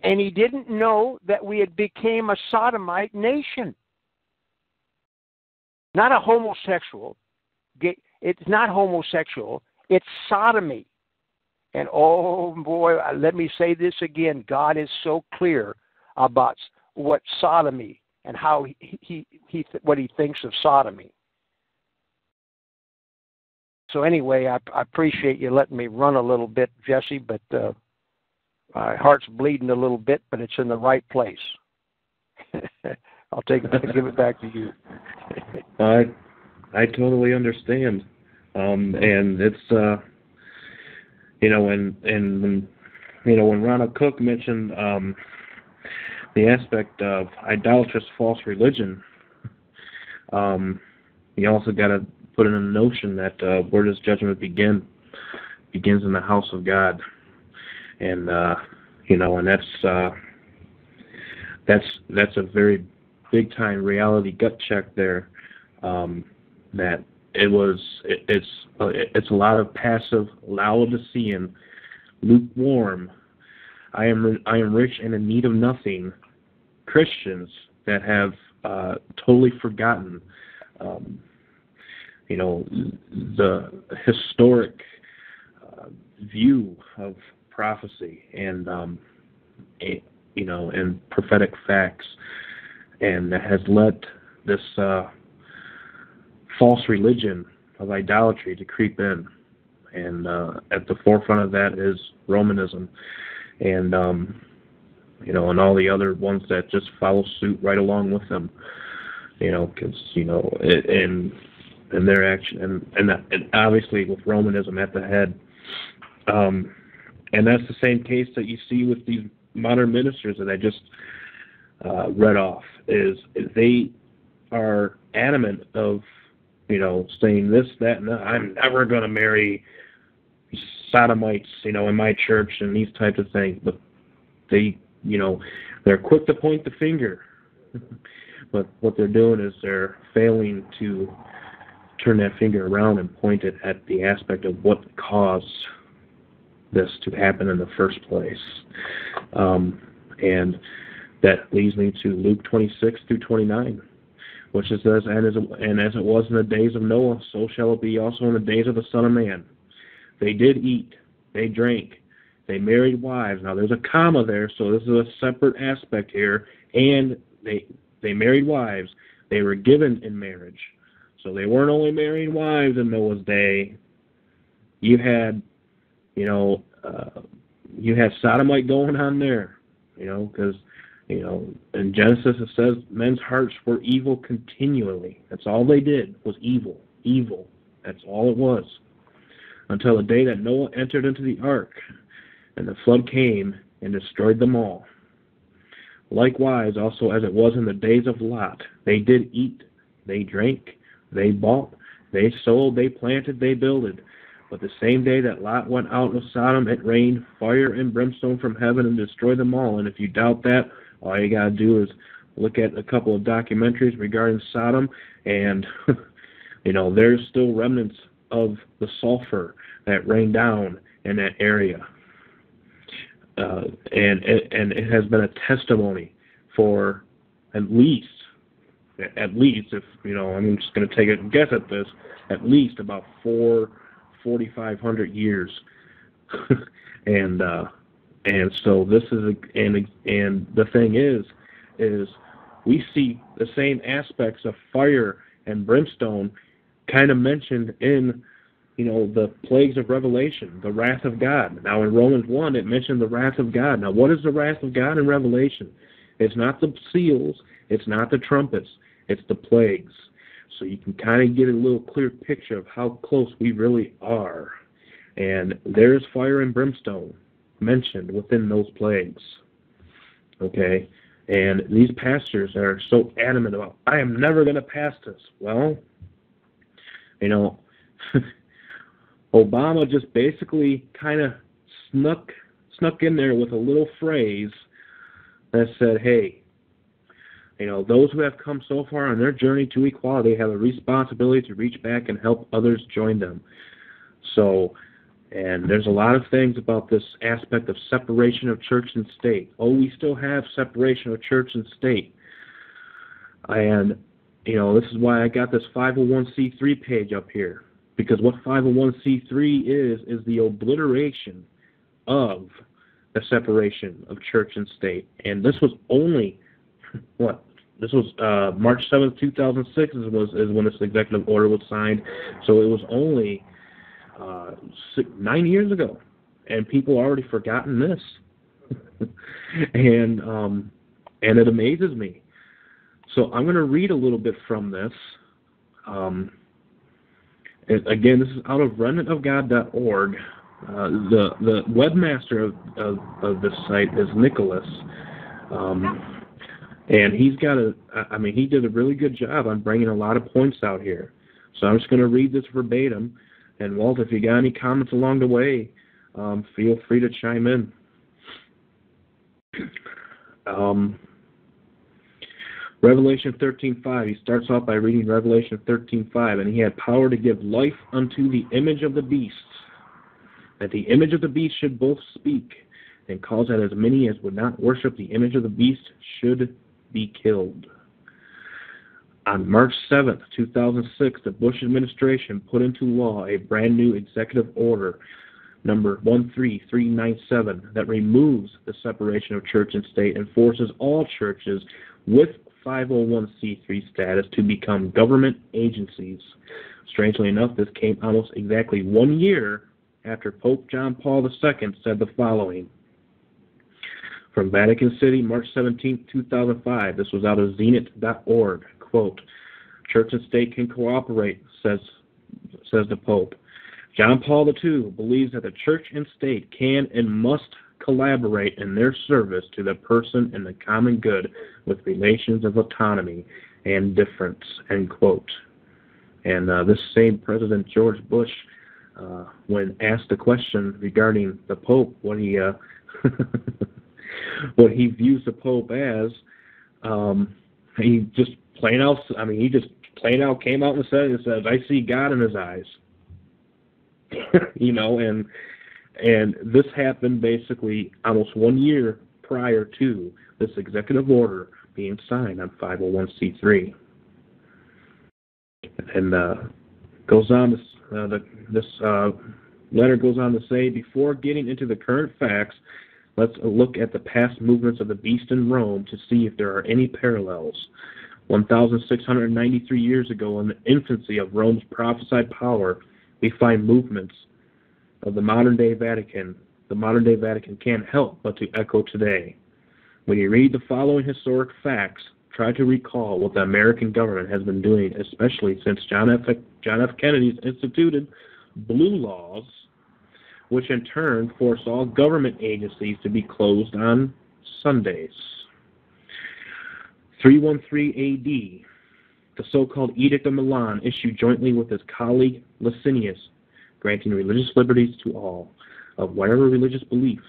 and he didn't know that we had became a sodomite nation, not a homosexual. It's not homosexual. It's sodomy. And oh boy, let me say this again. God is so clear about what sodomy and how he, he, he what he thinks of sodomy. So anyway, I, I appreciate you letting me run a little bit, Jesse, but uh, my heart's bleeding a little bit, but it's in the right place. I'll take it, give it back to you. I I totally understand, um, and it's uh, you know when and when you know when Ronald Cooke mentioned um, the aspect of idolatrous false religion, um, you also got to put in a notion that uh, where does judgment begin? begins in the house of God, and uh, you know, and that's uh, that's that's a very big time reality gut check there. Um, that it was it, it's uh, it's a lot of passive Laodicean, lukewarm. I am I am rich and in need of nothing Christians that have uh, totally forgotten, um, you know, the historic uh, view of prophecy and, um, a, you know, and prophetic facts, and that has led this uh, false religion of idolatry to creep in. And uh, at the forefront of that is Romanism, and um, you know, and all the other ones that just follow suit right along with them, you know, because you know, and and their action, and and, and obviously with Romanism at the head, um, and that's the same case that you see with these modern ministers that I just uh, read off. Is they are adamant of, you know, saying this, that, and. I'm never going to marry sodomites, you know, in my church and these types of things, but they you know, they're quick to point the finger, but what they're doing is they're failing to turn that finger around and point it at the aspect of what caused this to happen in the first place. Um, and that leads me to Luke 26 through 29, which says, and as, and as it was in the days of Noah, so shall it be also in the days of the Son of Man. They did eat, they drank, they married wives. Now there's a comma there, so this is a separate aspect here. And they they married wives. They were given in marriage. So they weren't only marrying wives in Noah's day. You had, you know, uh, you had sodomite going on there, you know, because you know in Genesis it says men's hearts were evil continually. That's all they did was evil, evil. That's all it was until the day that Noah entered into the ark. And the flood came and destroyed them all. Likewise, also as it was in the days of Lot, they did eat, they drank, They bought, they sold, they planted, they builded. But the same day that Lot went out of Sodom, it rained fire and brimstone from heaven and destroyed them all. And if you doubt that, all you gotta do is look at a couple of documentaries regarding Sodom, and you know there's still remnants of the sulfur that rained down in that area, uh, and and it has been a testimony for at least at least if you know I'm just going to take a guess at this at least about four forty five hundred years. And uh and so this is a, and and the thing is is we see the same aspects of fire and brimstone kind of mentioned in you know the plagues of revelation the wrath of god. Now in romans 1 it mentioned the wrath of god. Now what is the wrath of god in revelation? It's not the seals it's not the trumpets it's the plagues. So you can kind of get a little clear picture of how close we really are. And there's fire and brimstone mentioned within those plagues okay and these pastors are so adamant about, I am never going to pass this. Well, you know, Obama just basically kind of snuck snuck in there with a little phrase that said, "Hey, you know, those who have come so far on their journey to equality have a responsibility to reach back and help others join them." So, and there's a lot of things about this aspect of separation of church and state. Oh, we still have separation of church and state. And, you know, this is why I got this 501c3 page up here. Because what 501c3 is, is the obliteration of the separation of church and state. And this was only, what, this was uh, March 7th, 2006 is, was, is when this executive order was signed. So it was only uh, six, nine years ago, and people already forgotten this. and um, and it amazes me. So I'm going to read a little bit from this. Um, again, this is out of remnantofgod.org. Uh, the the webmaster of, of, of this site is Nicholas, um, and he's got a. I mean, he did a really good job on bringing a lot of points out here. So I'm just going to read this verbatim, and Walt, if you got any comments along the way, um, feel free to chime in. Um, Revelation 13:5. He starts off by reading Revelation 13:5, and he had power to give life unto the image of the beast, that the image of the beast should both speak, and cause that as many as would not worship the image of the beast should be killed. On March 7, 2006, the Bush administration put into law a brand new executive order, number 13397, that removes the separation of church and state and forces all churches with 501c3 status to become government agencies. Strangely enough, this came almost exactly one year after Pope John Paul II said the following. From Vatican City, March 17, 2005. This was out of zenit.org quote, church and state can cooperate, says, says the Pope. John Paul II believes that the church and state can and must collaborate in their service to the person and the common good with relations of autonomy and difference, end quote. And uh, this same President George Bush, uh, when asked a question regarding the Pope, what he uh, what he views the Pope as, um, he just plain out. I mean, he just plain out came out and said, "It says I see God in His eyes." you know, and and this happened basically almost one year prior to this executive order being signed on 501c3. And uh, goes on to, uh, the, this uh, letter goes on to say, before getting into the current facts, let's look at the past movements of the beast in Rome to see if there are any parallels. 1,693 years ago, in the infancy of Rome's prophesied power, we find movements of the modern day Vatican. The modern day Vatican can't help but to echo today. When you read the following historic facts, try to recall what the American government has been doing, especially since John F. John F. Kennedy's instituted blue laws, which in turn force all government agencies to be closed on Sundays. 313 AD, the so-called Edict of Milan, issued jointly with his colleague Licinius, granting religious liberties to all, of whatever religious belief,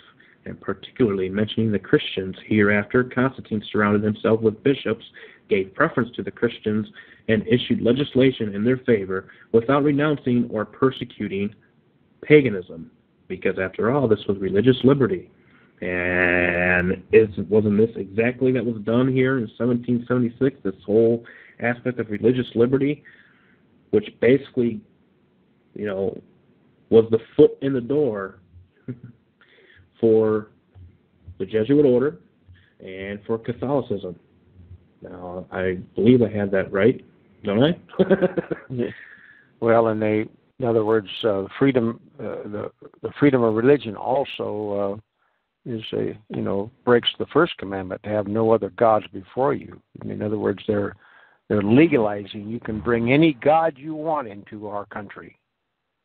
and particularly mentioning the Christians. Hereafter, Constantine surrounded himself with bishops, gave preference to the Christians, and issued legislation in their favor without renouncing or persecuting paganism, because after all, this was religious liberty. And is, wasn't this exactly that was done here in 1776? This whole aspect of religious liberty, which basically, you know, was the foot in the door for the Jesuit order and for Catholicism. Now, I believe I have that right, don't I? yeah. Well, and they, in other words, uh, freedom, uh, the the freedom of religion also uh, is a, you know, breaks the first commandment to have no other gods before you. I mean, in other words, they're they're legalizing. You can bring any god you want into our country,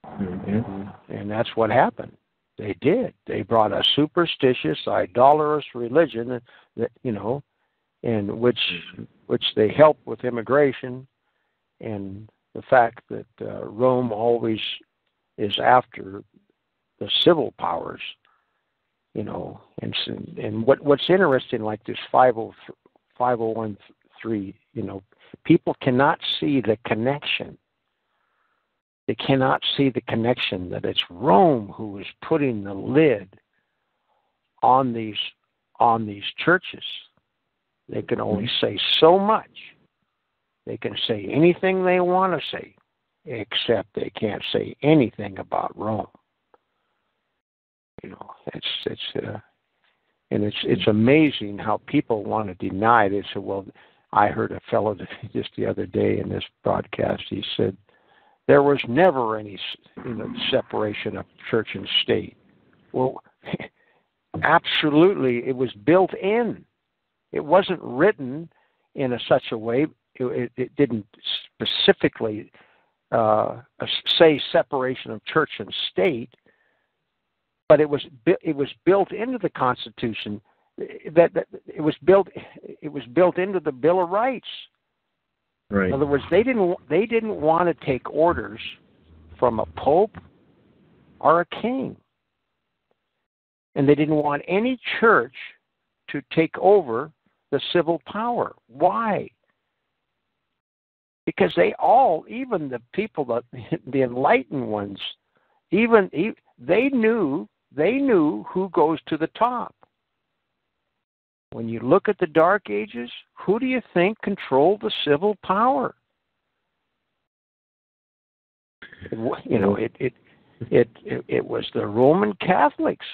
mm-hmm. and, that's what happened. They did. They brought a superstitious, idolatrous religion that you know, and which which they helped with immigration, and the fact that uh, Rome always is after the civil powers, you know, and and what what's interesting, like this 5013, you know, people cannot see the connection they cannot see the connection that it's Rome who is putting the lid on these on these churches. They can only mm-hmm. say so much. They can say anything they want to say, except they can't say anything about Rome. You know, it's it's uh, and it's it's amazing how people want to deny it. this. Well, I heard a fellow just the other day in this broadcast. He said there was never any you know, separation of church and state. Well, absolutely, it was built in. It wasn't written in a, such a way. It, it, it didn't specifically uh, say separation of church and state, but it was it was built into the Constitution. That, that it was built it was built into the Bill of Rights. Right. In other words, they didn't they didn't want to take orders from a pope or a king. And they didn't want any church to take over the civil power. Why? Because they all, even the people that the enlightened ones, even they knew they knew who goes to the top. When you look at the Dark Ages, who do you think controlled the civil power? You know, it it it it, was the Roman Catholics.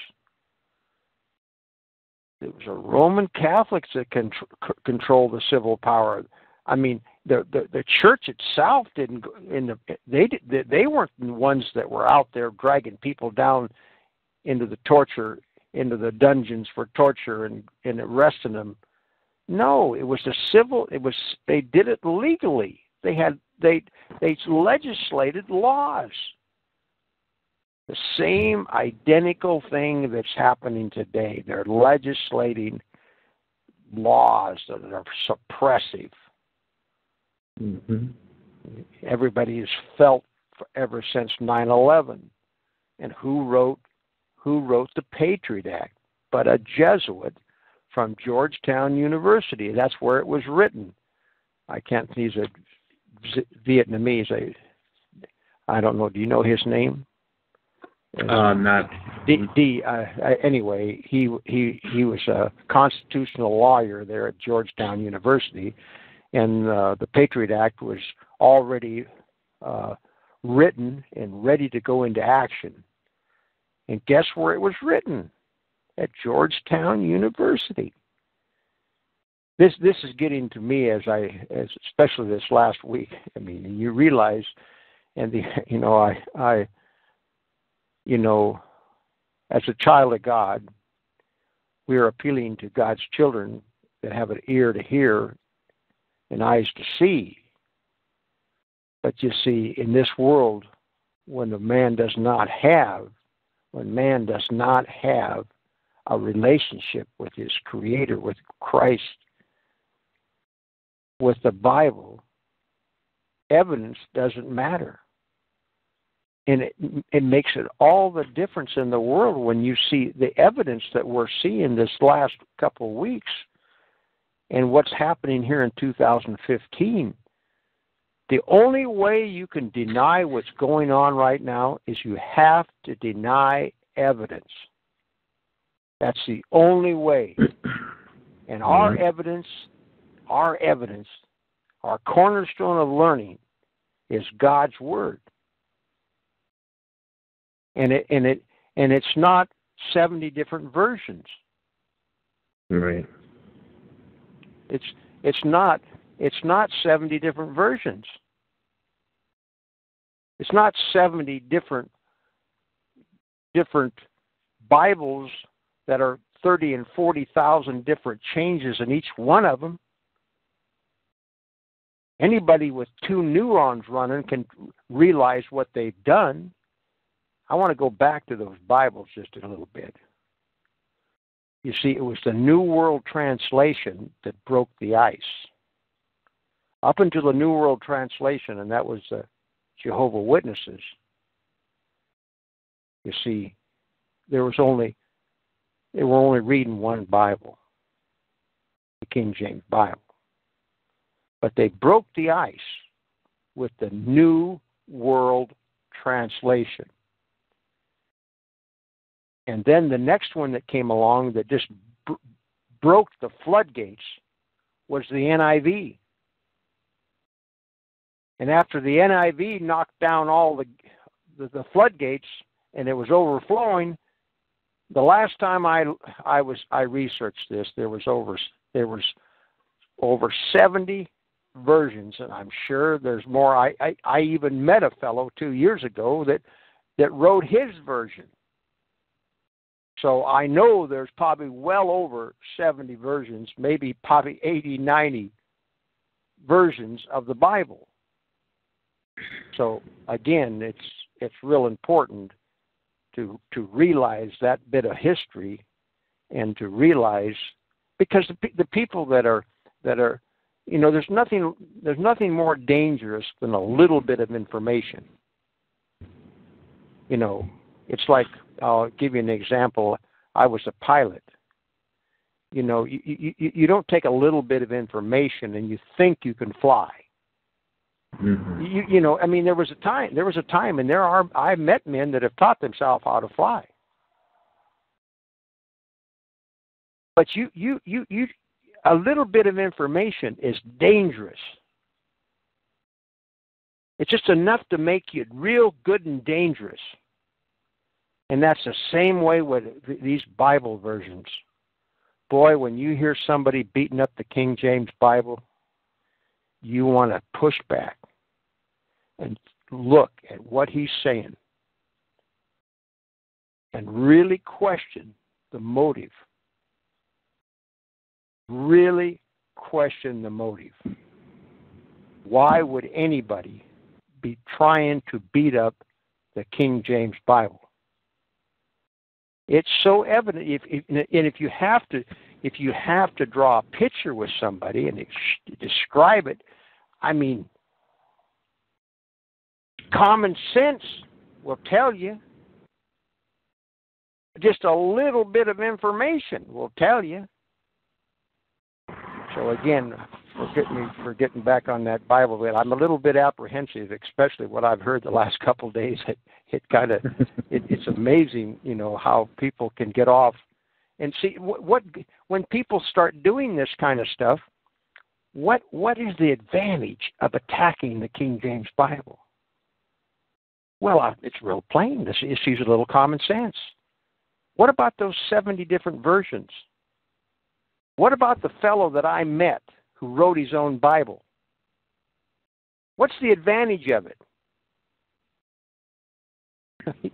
It was the Roman Catholics that con- controlled the civil power. I mean, the, the the church itself didn't. In the they they weren't the ones that were out there dragging people down into the torture into the dungeons for torture and, and arresting them. No, it was a civil. It was they did it legally. They had they they legislated laws. The same identical thing that's happening today. They're legislating laws that are suppressive. Mm-hmm. Everybody has felt ever since 9 11. And who wrote who wrote the Patriot Act, but a Jesuit from Georgetown University. That's where it was written. I can't. He's a Vietnamese. I I don't know. Do you know his name? Uh, not. D. D uh, anyway, he he he was a constitutional lawyer there at Georgetown University, and uh, the Patriot Act was already uh, written and ready to go into action. And guess where it was written? At Georgetown University. This this is getting to me as I as especially this last week. I mean, you realize, and the you know I I, you know, as a child of God, we are appealing to God's children that have an ear to hear and eyes to see. But you see, in this world, when a man does not have when man does not have a relationship with his Creator, with Christ, with the Bible, evidence doesn't matter. And it, it makes it all the difference in the world when you see the evidence that we're seeing this last couple of weeks and what's happening here in 2015. The only way you can deny what's going on right now is you have to deny evidence. That's the only way. And our Mhm. evidence, our evidence, our cornerstone of learning is God's word. And it and it and it's not 70 different versions. Right. It's it's not it's not 70 different versions. It's not 70 different different Bibles that are 30 and 40,000 different changes in each one of them. Anybody with two neurons running can realize what they've done. I want to go back to those Bibles just a little bit. You see, it was the New World Translation that broke the ice. Up until the New World Translation, and that was the Jehovah Witnesses, you see, there was only they were only reading one Bible, the King James Bible. But they broke the ice with the New World Translation. And then the next one that came along that just br- broke the floodgates was the NIV. And after the NIV knocked down all the, the, the floodgates and it was overflowing, the last time I I was I researched this, there was over there was over seventy versions, and I'm sure there's more. I, I I even met a fellow two years ago that that wrote his version. So I know there's probably well over 70 versions, maybe probably 80, 90 versions of the Bible. So again, it's it's real important to to realize that bit of history and to realize because the the people that are that are you know there's nothing there's nothing more dangerous than a little bit of information. You know it's like I'll give you an example. I was a pilot. You know you you you don't take a little bit of information and you think you can fly Mm-hmm. you you know i mean there was a time there was a time and there are i've met men that have taught themselves how to fly. But you you you you a little bit of information is dangerous. It's just enough to make you real good and dangerous. And that's the same way with these bible versions. Boy when you hear somebody beating up the king james bible you want to push back and look at what he's saying and really question the motive. Really question the motive. Why would anybody be trying to beat up the King James Bible? It's so evident. If, if and if you have to, if you have to draw a picture with somebody and describe it, I mean, common sense will tell you. Just a little bit of information will tell you. So again, forget me for getting back on that Bible bit. I'm a little bit apprehensive, especially what I've heard the last couple of days. It, it kind of it, it's amazing, you know, how people can get off and see what, what when people start doing this kind of stuff. What what is the advantage of attacking the King James Bible? Well, uh, it's real plain. This is a little common sense. What about those 70 different versions? What about the fellow that I met who wrote his own Bible? What's the advantage of it?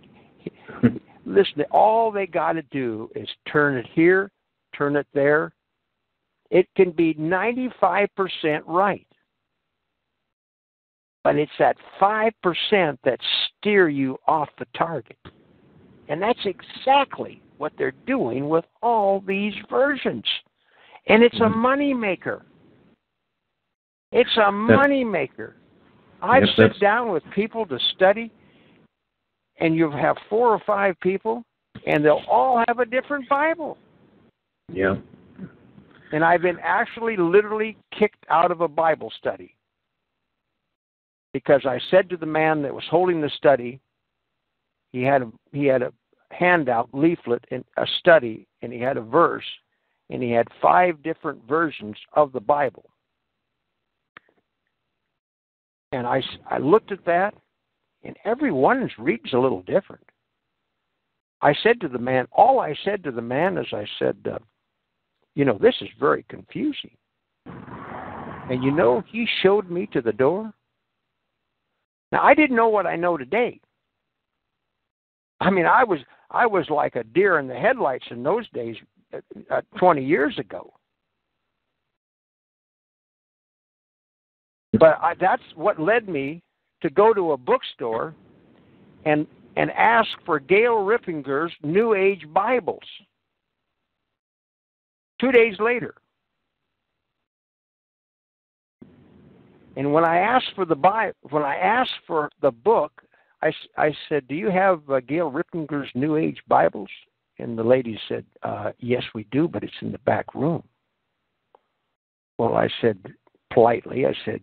Listen, all they got to do is turn it here, turn it there. It can be 95% right. But it's that 5% that steer you off the target. And that's exactly what they're doing with all these versions. And it's a mm-hmm. money maker. It's a money maker. I Yes, sit that's- down with people to study, and you have four or five people, and they'll all have a different Bible. Yeah. And I've been actually literally kicked out of a Bible study because I said to the man that was holding the study, he had a he had a handout leaflet in a study, and he had a verse, and he had five different versions of the Bible. And I, I looked at that, and every one reads a little different. I said to the man, all I said to the man is, I said, uh, you know, this is very confusing. And you know, he showed me to the door. Now, I didn't know what I know today. I mean, I was I was like a deer in the headlights in those days, uh, uh, 20 years ago. But I, that's what led me to go to a bookstore and and ask for Gail Riplinger's New Age Bibles. Two days later. And when I asked for the Bible, when I asked for the book, I, I said, "Do you have uh, Gail Riplinger's New Age Bibles?" And the lady said, uh, "Yes, we do, but it's in the back room." Well, I said politely, I said,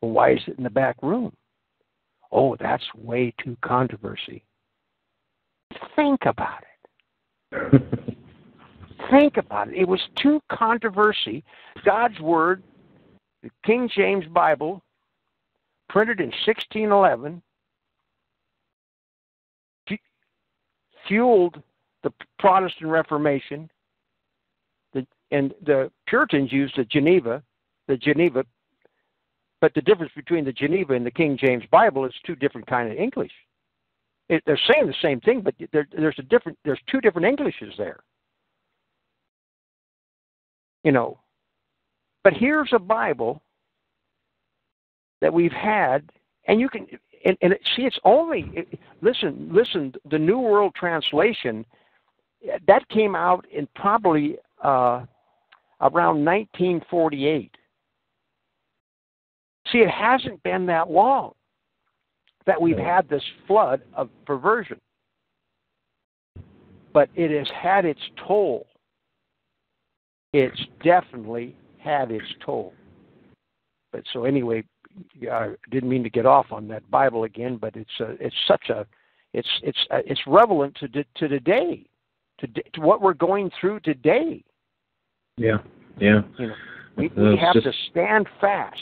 "Well, why is it in the back room?" Oh, that's way too controversy. Think about it. Think about it. It was too controversy. God's Word, the King James Bible, printed in 1611, fueled the Protestant Reformation. The, and the Puritans used the Geneva, the Geneva, but the difference between the Geneva and the King James Bible is two different kind of English. It, they're saying the same thing, but there, there's a different. There's two different Englishes there. You know, but here's a Bible that we've had, and you can and, and it, see it's only it, listen listen the New World Translation that came out in probably uh, around 1948. See, it hasn't been that long that we've had this flood of perversion, but it has had its toll. It's definitely had its toll. But so anyway, I didn't mean to get off on that Bible again, but it's a, it's such a it's it's uh, it's relevant to to today, to to what we're going through today. Yeah. Yeah. You know, we, we have just- to stand fast.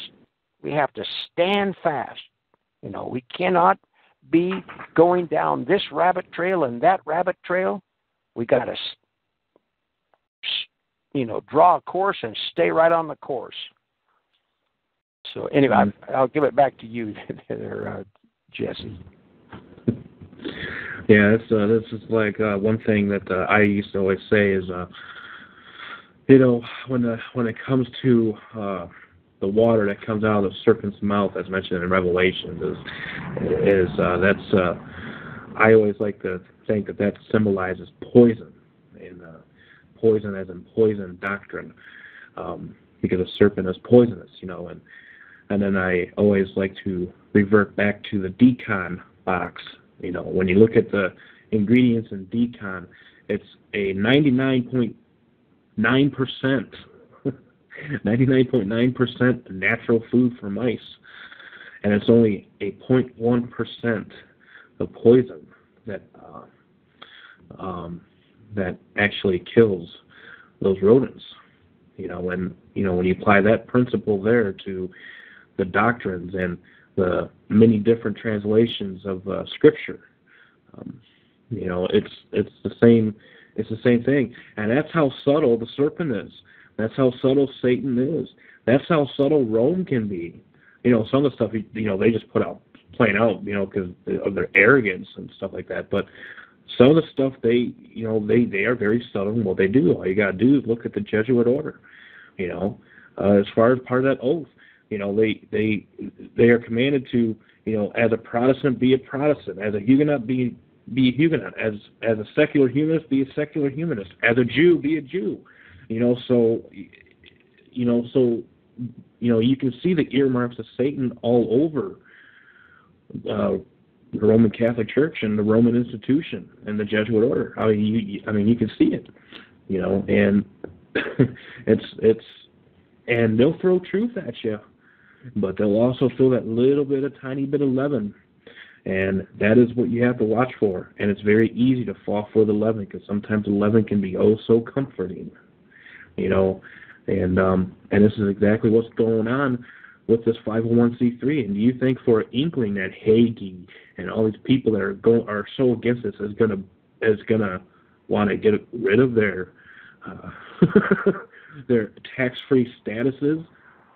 We have to stand fast. You know, we cannot be going down this rabbit trail and that rabbit trail. We got to, you know, draw a course and stay right on the course. So anyway, Mm-hmm. I, I'll give it back to you, there, uh, Jesse. Yeah, uh, this is like uh, one thing that uh, I used to always say is, uh, you know, when the when it comes to uh, the water that comes out of the serpent's mouth, as mentioned in Revelation, is is uh, that's uh, I always like to think that that symbolizes poison, and uh, poison as in poison doctrine, um, because a serpent is poisonous, you know, and and then I always like to revert back to the d-CON box you know, when you look at the ingredients in d-CON, it's a 99.9%, 99.9% natural food for mice, and it's only a 0.1% of poison that uh, um, that actually kills those rodents. You know, when you know when you apply that principle there to the doctrines and the many different translations of uh, Scripture. Um, you know, it's it's the same it's the same thing, and that's how subtle the serpent is. That's how subtle Satan is. That's how subtle Rome can be. You know, some of the stuff you know they just put out plain out, you know, because of their arrogance and stuff like that. But some of the stuff they you know they they are very subtle in what they do. All you gotta do is look at the Jesuit order. You know, uh, as far as part of that oath you know, they they they are commanded to, you know, as a Protestant be a Protestant, as a Huguenot be be a Huguenot, as as a secular humanist be a secular humanist, as a Jew be a Jew. You know, so you know, so you know, you can see the earmarks of Satan all over, uh, the Roman Catholic Church and the Roman institution and the Jesuit order. I mean, you, I mean, you can see it, you know, and it's it's and they'll throw truth at you, but they'll also throw that little bit, a tiny bit of leaven, and that is what you have to watch for. And it's very easy to fall for the leaven because sometimes the leaven can be oh so comforting, you know, and um, and this is exactly what's going on with this 501c3. And do you think for an inkling that Hagee and all these people that are going are so against this is gonna is gonna want to get rid of their uh, their tax-free statuses?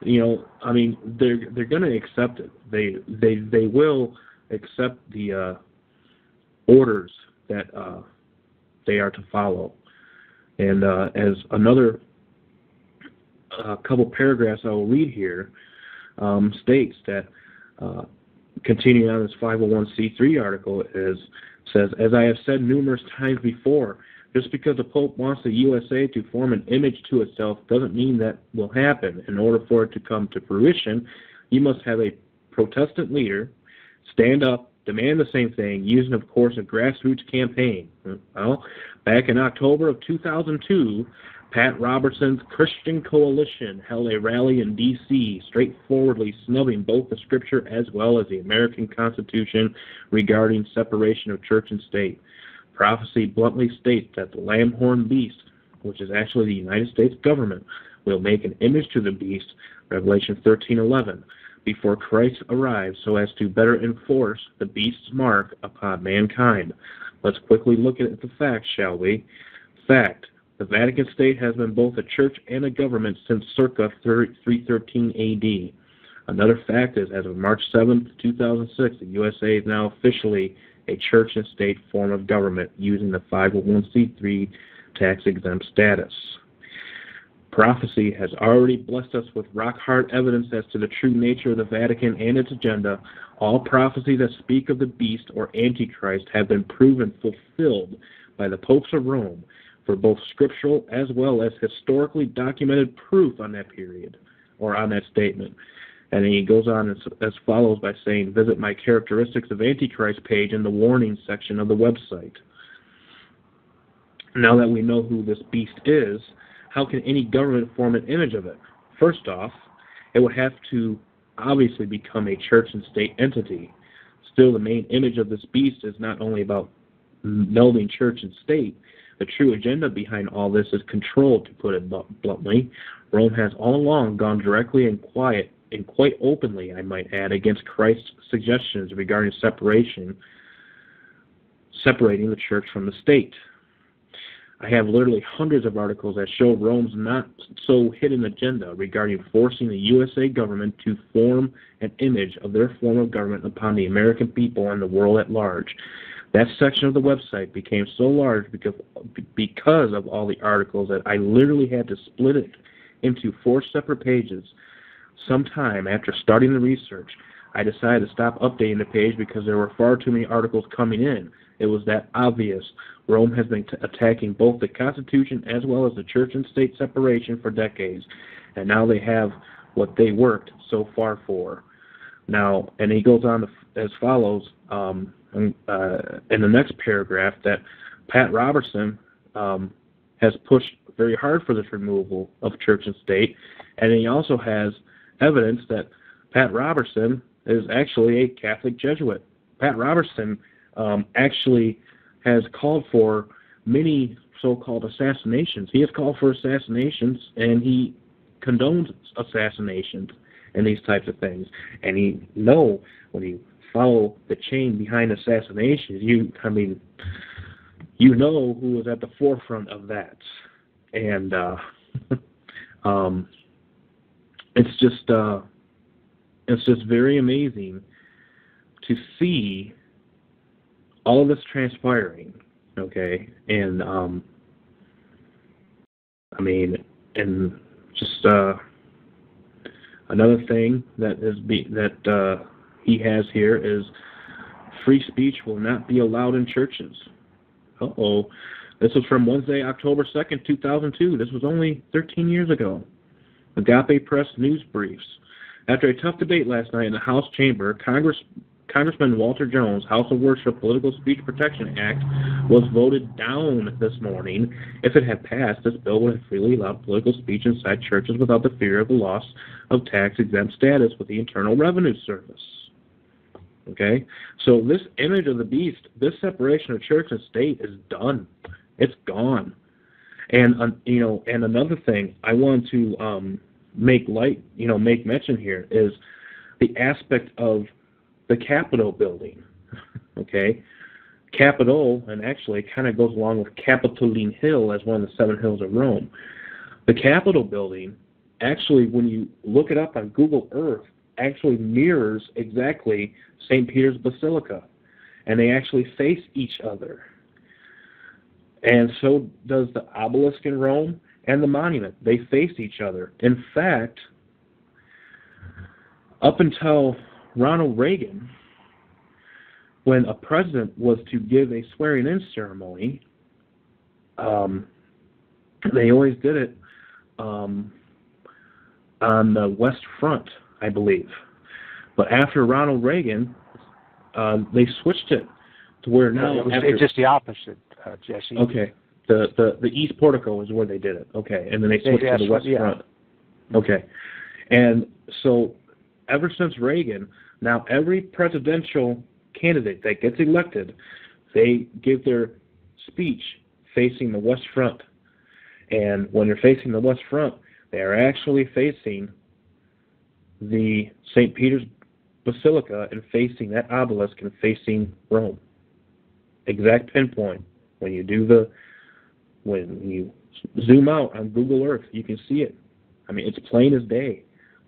You know, I mean, they're they're gonna accept it. They they they will accept the uh, orders that uh, they are to follow. And uh, as another uh, couple paragraphs I will read here, um, states that, uh, continuing on this 501c3 article, is says, as I have said numerous times before, just because the Pope wants the USA to form an image to itself doesn't mean that will happen. In order for it to come to fruition, you must have a Protestant leader stand up, demand the same thing, using, of course, a grassroots campaign. Well, back in October of 2002, Pat Robertson's Christian Coalition held a rally in D.C., straightforwardly snubbing both the Scripture as well as the American Constitution regarding separation of church and state. Prophecy bluntly states that the lamb-horned beast, which is actually the United States government, will make an image to the beast, Revelation 13:11, before Christ arrives so as to better enforce the beast's mark upon mankind. Let's quickly look at the facts, shall we? Fact the Vatican State has been both a church and a government since circa 313 AD. Another fact is, as of March 7, 2006, the USA is now officially a church and state form of government using the 501c3 tax exempt status. Prophecy has already blessed us with rock hard evidence as to the true nature of the Vatican and its agenda. All prophecies that speak of the beast or Antichrist have been proven fulfilled by the popes of Rome for both scriptural as well as historically documented proof on that period or on that statement. And he goes on as, as follows by saying, Visit my characteristics of Antichrist page in the warning section of the website. Now that we know who this beast is, how can any government form an image of it? First off, it would have to obviously become a church and state entity. Still, the main image of this beast is not only about melding church and state, the true agenda behind all this is control, to put it bluntly. Rome has all along gone directly and quiet and quite openly, I might add, against Christ's suggestions regarding separation, separating the church from the state. I have literally hundreds of articles that show Rome's not so hidden agenda regarding forcing the USA government to form an image of their form of government upon the American people and the world at large. That section of the website became so large because because of all the articles that I literally had to split it into four separate pages. Sometime after starting the research, I decided to stop updating the page because there were far too many articles coming in. It was that obvious. Rome has been attacking both the Constitution as well as the church and state separation for decades, and now they have what they worked so far for. Now, and he goes on as follows. Um, uh, in the next paragraph that Pat Robertson um, has pushed very hard for this removal of church and state, and he also has evidence that Pat Robertson is actually a Catholic Jesuit. Pat Robertson um, actually has called for many so-called assassinations. He has called for assassinations, and he condones assassinations and these types of things. And you know when you follow the chain behind assassinations, you I mean you know who was at the forefront of that. And uh um it's just uh it's just very amazing to see all of this transpiring, okay? And um I mean and just uh another thing that is be that uh he has here is free speech will not be allowed in churches. Uh oh. This was from Wednesday, October 2nd, 2002. This was only 13 years ago. Agape Press News Briefs. After a tough debate last night in the House chamber, Congress Congressman Walter Jones' House of Worship Political Speech Protection Act was voted down this morning. If it had passed, this bill would have freely allowed political speech inside churches without the fear of the loss of tax exempt status with the Internal Revenue Service. Okay? So this image of the beast, this separation of church and state is done. It's gone. And uh, you know, and another thing I want to um, make light, you know, make mention here is the aspect of the Capitol building. okay, Capitol, and actually it kind of goes along with Capitoline Hill as one of the seven hills of Rome. The Capitol building, actually, when you look it up on Google Earth, actually mirrors exactly St. Peter's Basilica, and they actually face each other. And so does the obelisk in Rome and the monument. They face each other. In fact, up until Ronald Reagan, when a president was to give a swearing in ceremony, um, they always did it um, on the West Front, I believe. But after Ronald Reagan, uh, they switched it to where now. it was after, just the opposite, uh, Jesse. Okay. The, the the East Portico is where they did it. Okay, and then they switched Yeah, to the West yeah. Front. Okay, and so ever since Reagan, now every presidential candidate that gets elected, they give their speech facing the West Front, and when they're facing the West Front, they are actually facing the St. Peter's Basilica and facing that obelisk and facing Rome. Exact pinpoint. When you do the when you zoom out on Google Earth, you can see it. I mean, it's plain as day.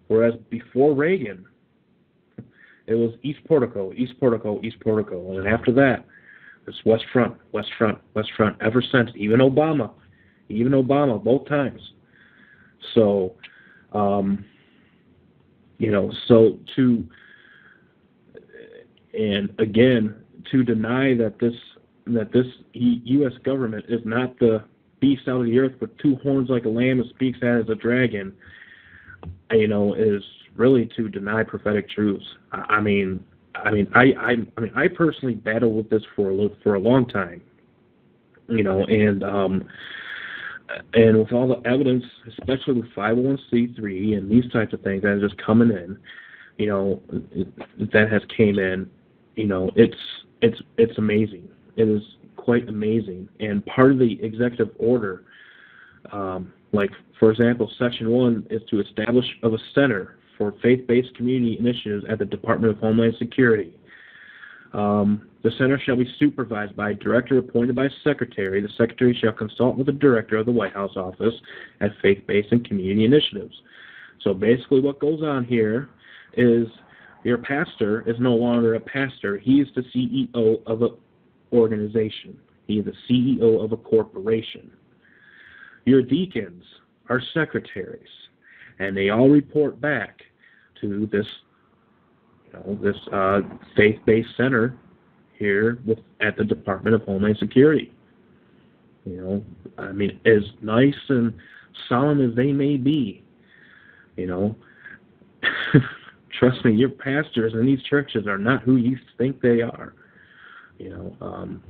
Whereas before Reagan, it was East Portico, East Portico, East Portico, and after that, it's West Front, West Front, West Front. Ever since, even Obama, even Obama, both times. So, um, you know, so to and again to deny that this that this U.S. government is not the beast out of the earth with two horns like a lamb and speaks as a dragon, you know, is really to deny prophetic truths. I, I mean, I mean, I, I, I mean, I personally battled with this for a for a long time, you know, and um, and with all the evidence, especially with 501c3 and these types of things that are just coming in, you know, that has came in, you know, it's it's it's amazing. It is quite amazing. And part of the executive order, um, like for example, section one is to establish of a center for faith-based community initiatives at the Department of Homeland Security. Um, the center shall be supervised by a director appointed by a secretary. The secretary shall consult with the director of the White House office at faith-based and community initiatives. So basically, what goes on here is your pastor is no longer a pastor. He is the CEO of an organization. He is the CEO of a corporation. Your deacons are secretaries, and they all report back to this, you know, this uh, faith-based center here with, at the Department of Homeland Security. You know, I mean, as nice and solemn as they may be, you know, trust me, your pastors in these churches are not who you think they are. You know, um,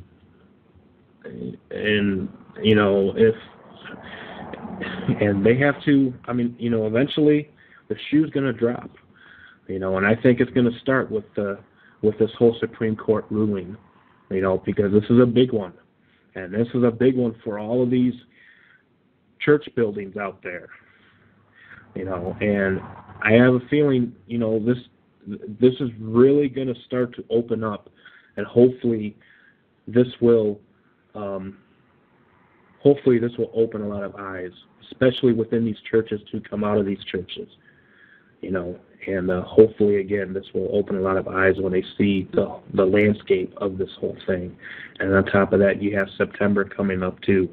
and you know if and they have to. I mean, you know, eventually the shoe's going to drop. You know, and I think it's going to start with the with this whole Supreme Court ruling. You know, because this is a big one, and this is a big one for all of these church buildings out there. You know, and I have a feeling, you know, this this is really going to start to open up, and hopefully, this will, um, hopefully, this will open a lot of eyes, especially within these churches to come out of these churches. You know, and uh, hopefully, again, this will open a lot of eyes when they see the the landscape of this whole thing. And on top of that, you have September coming up too.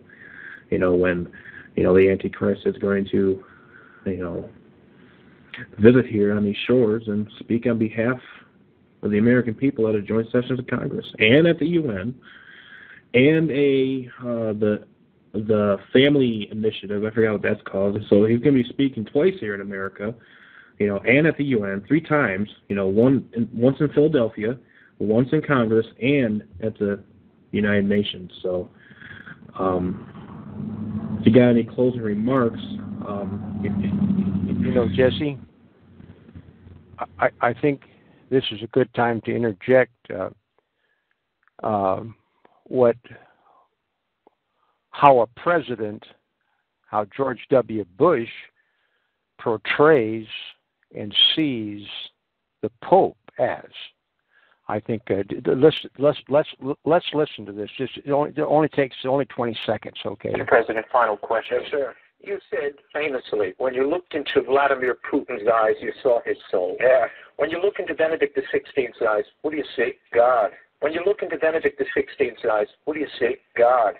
You know, when you know the Antichrist is going to, you know, visit here on these shores and speak on behalf of the American people at a joint session of Congress and at the UN and a uh, the the family initiative. I forgot what that's called. So he's going to be speaking twice here in America, you know, and at the UN three times. You know, one once in Philadelphia once in Congress and at the United Nations. So, um, if you got any closing remarks, um, you know, Jesse, I, I think this is a good time to interject uh, uh, what how a president, how George W. Bush portrays and sees the Pope as. I think uh, let's let's let's let's listen to this. Just it only, it only takes only 20 seconds, okay? Mr. President, final question. Yes, sir. You said famously, when you looked into Vladimir Putin's eyes, you saw his soul. Yeah. When you look into Benedict XVI's eyes, what do you see? God. When you look into Benedict XVI's eyes, what do you see? God.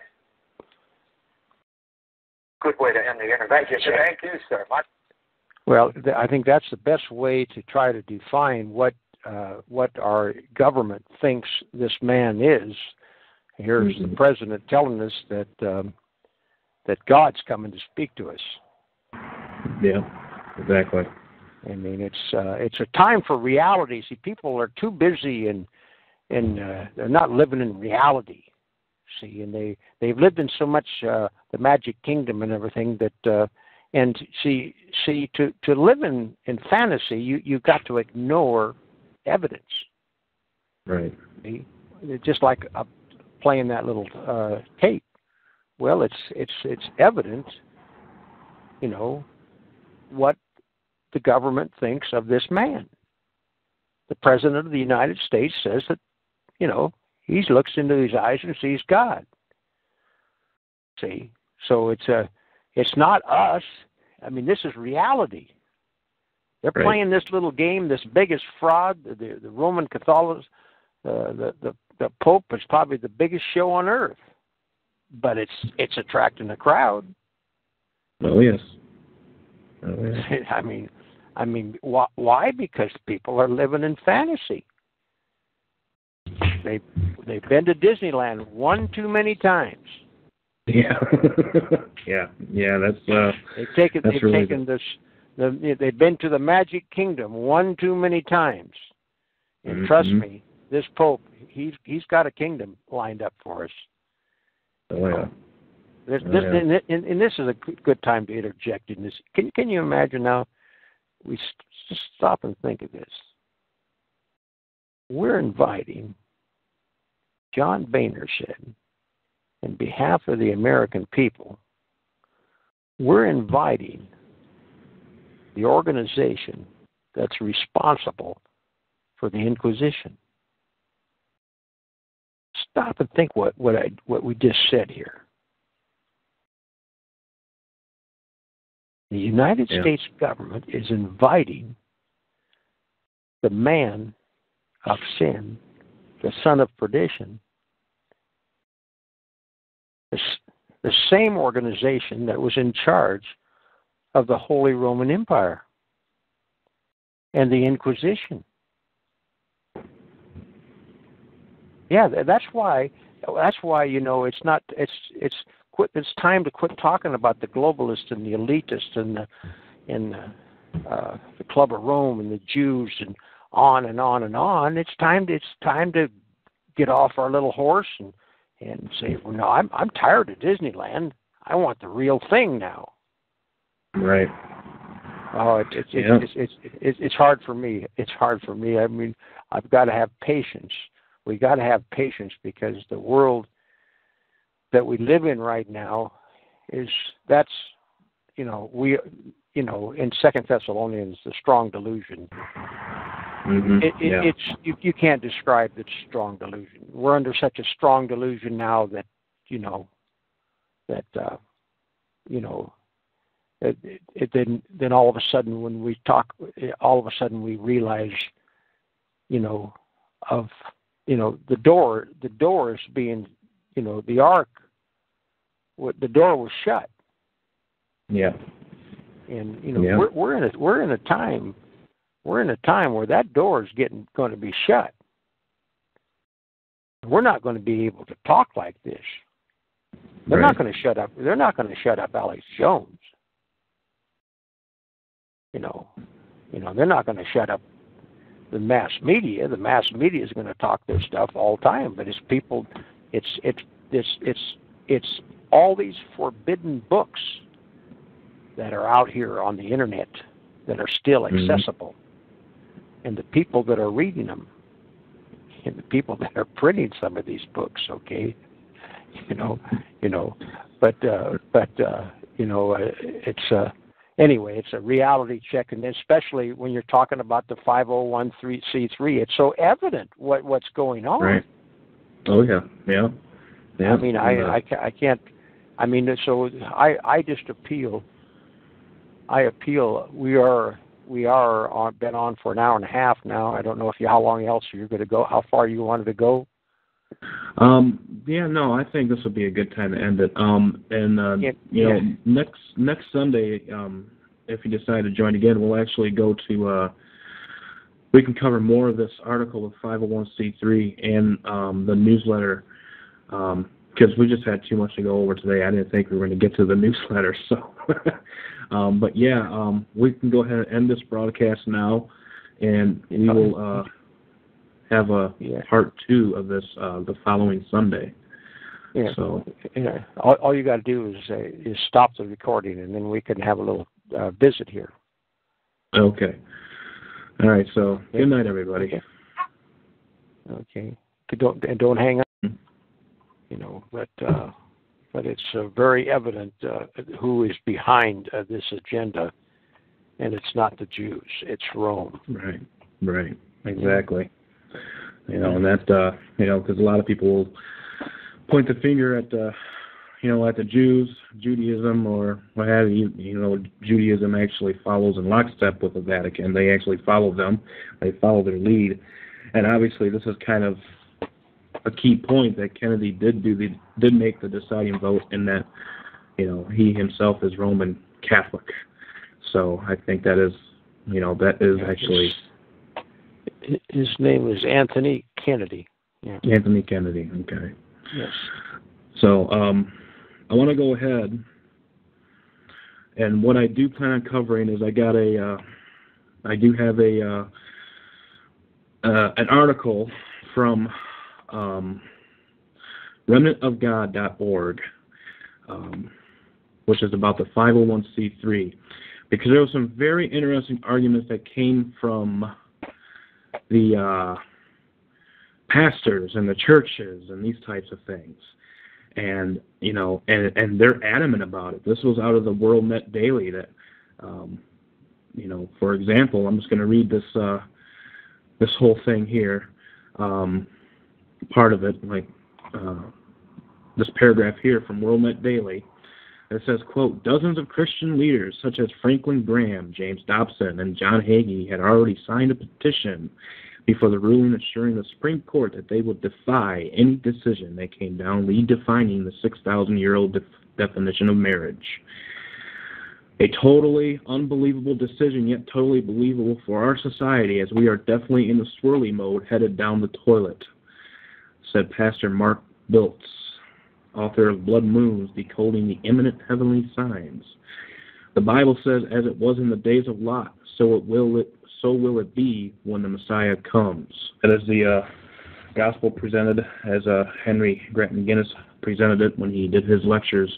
Good way to end the interview. Thank you, sir. Thank you, sir. My- well, I think that's the best way to try to define what uh, what our government thinks this man is. Here's mm-hmm. the president telling us that um, that God's coming to speak to us. Yeah, exactly. I mean, it's uh, it's a time for reality. See, people are too busy and and uh, they're not living in reality. See, and they they've lived in so much uh, the magic kingdom and everything that uh, and see see to to live in in fantasy you you've got to ignore evidence. Right. See? just like uh, playing that little uh tape. Well it's it's it's evident you know what the government thinks of this man. The president of the united states says that you know he looks into his eyes and sees god see so it's a it's not us. I mean, this is reality. They're right. playing this little game, this biggest fraud. The, the Roman Catholics, uh, the, the the Pope is probably the biggest show on earth, but it's it's attracting a crowd. Oh yes. Oh, yes. I mean, I mean, why? Why? Because people are living in fantasy. They they've been to Disneyland one too many times. Yeah, yeah, yeah. That's uh, they've taken they've really taken good. this. The, they've been to the Magic Kingdom one too many times, and mm-hmm. trust me, this Pope he's he's got a kingdom lined up for us. Oh yeah. This, oh, yeah. And, and, this is a good time to interject in this. Can can you imagine now? We just stop and think of this. We're inviting John Boehner said in behalf of the American people, we're inviting the organization that's responsible for the Inquisition. Stop and think what, what I what we just said here. The United yeah. States government is inviting the man of sin, the son of perdition, the same organization that was in charge of the Holy Roman Empire and the Inquisition. Yeah, that's why. That's why you know it's not. It's it's quit. It's time to quit talking about the globalists and the elitists and the and the, uh, the Club of Rome and the Jews and on and on and on. It's time. To, it's time to get off our little horse and and say, well, no, I'm I'm tired of Disneyland. I want the real thing now. Right. Oh, it's it's yeah. it's, it's it's it's hard for me. It's hard for me. I mean, I've got to have patience. We got to have patience because the world that we live in right now is that's you know we you know in Second Thessalonians the strong delusion Mm-hmm. It, it, yeah. It's you, you can't describe the strong delusion. We're under such a strong delusion now that you know that uh, you know it, it, it then then all of a sudden when we talk, all of a sudden we realize you know of you know the door the door is being you know the ark What the door was shut yeah and you know yeah. we're we're in a we're in a time we're in a time where that door is getting going to be shut. We're not going to be able to talk like this. They're right. not going to shut up. They're not going to shut up Alex Jones. You know, you know, they're not going to shut up the mass media. The mass media is going to talk their stuff all the time, but it's people. It's it's it's it's it's all these forbidden books that are out here on the internet that are still Mhm. accessible, and the people that are reading them, and the people that are printing some of these books. Okay, you know, you know, but uh, but uh, you know, uh, it's uh, anyway, it's a reality check, and especially when you're talking about the 501c3, it's so evident what what's going on. Right. Oh yeah, yeah. Yeah. I mean, I, I, I can't. I mean, so I, I just appeal. I appeal. We are, we are on, been on for an hour and a half now. I don't know if you how long else you're going to go. How far you wanted to go? Um, yeah, no, I think this would be a good time to end it. Um, and uh, Yeah, you know, yeah. next next Sunday, um, if you decide to join again, we'll actually go to. Uh, we can cover more of this article of 501c3 and um, the newsletter because we just had too much to go over today. I didn't think we were going to get to the newsletter, so. um, but yeah, um, we can go ahead and end this broadcast now, and we will uh, have a Yeah. part two of this uh, the following Sunday. Yeah. So know, all, all you got to do is uh, is stop the recording, and then we can have a little uh, visit here. okay, all right. So Yeah. good night, everybody. Okay. Okay. Don't and don't hang up. Mhm. You know, but uh, but it's uh, very evident uh, who is behind uh, this agenda, and it's not the Jews; it's Rome. Right, right, exactly. You know, and that uh, you know, because a lot of people will point the finger at uh, you know at the Jews, Judaism, or what have you. You know, Judaism actually follows in lockstep with the Vatican. They actually follow them. They follow their lead, and obviously this is kind of a key point that Kennedy did do the did make the deciding vote in that you know he himself is Roman Catholic. So I think that is you know that is actually His- His name is Anthony Kennedy. Yeah. Anthony Kennedy. Okay. Yes. So um, I want to go ahead, and what I do plan on covering is I got a, uh, I do have a, uh, uh, an article from um, remnantofgod.org, um, which is about the 501c3, because there were some very interesting arguments that came from the uh, pastors and the churches and these types of things. And you know and and they're adamant about it. This was out of the world net daily that um you know for example i'm just going to read this uh this whole thing here. Um part of it like uh this paragraph here from world net daily it says quote dozens of christian leaders such as franklin graham james dobson and john hagee had already signed a petition before the ruling assuring the Supreme Court that they would defy any decision that came down redefining the 6,000 year old def- definition of marriage. A totally unbelievable decision, yet totally believable for our society, as we are definitely in the swirly mode headed down the toilet, said Pastor Mark Biltz, author of Blood Moons Decoding the Imminent Heavenly Signs. The Bible says, as it was in the days of Lot, so it will it so will it be when the Messiah comes. That is the uh, gospel presented as uh, Henry Grattan Guinness presented it when he did his lectures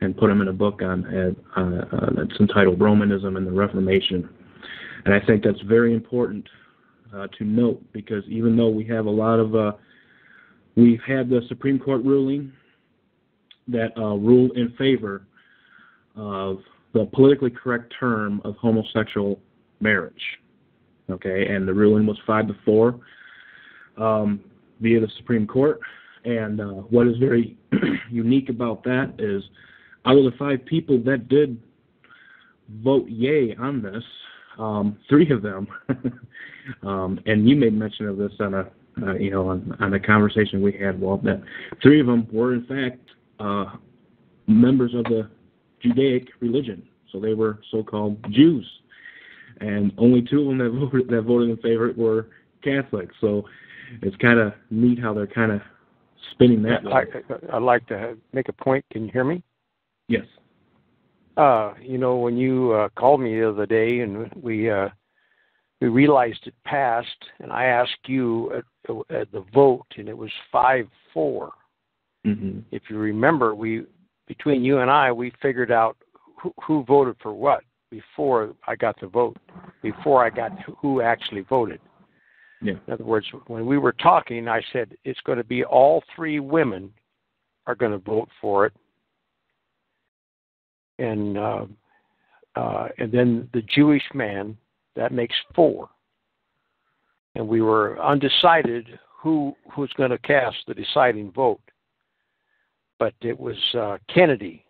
and put them in a book on uh, that's entitled Romanism and the Reformation. And I think that's very important uh, to note because even though we have a lot of, uh, we've had the Supreme Court ruling that uh, ruled in favor of the politically correct term of homosexual marriage. Okay, and the ruling was five to four um, via the Supreme Court. And uh, what is very unique about that is, out of the five people that did vote yay on this, um, three of them, um, and you made mention of this on a, uh, you know, on, on a conversation we had, Walt, that three of them were in fact uh, members of the Judaic religion, so they were so-called Jews, and only two of them that voted that voted in favor were Catholics. So it's kind of neat how they're kind of spinning that. I, I, I'd like to make a point. Can you hear me? yes. Uh, you know, when you uh, called me the other day and we uh, we realized it passed, and I asked you at, at the vote, and it was five four. Mm-hmm. If you remember, we between you and I, we figured out who, who voted for what before I got the vote, before I got who actually voted. Yeah. In other words, when we were talking, I said it's going to be all three women are going to vote for it, and uh, uh, and then the Jewish man that makes four. And we were undecided who who's going to cast the deciding vote. But it was uh, Kennedy.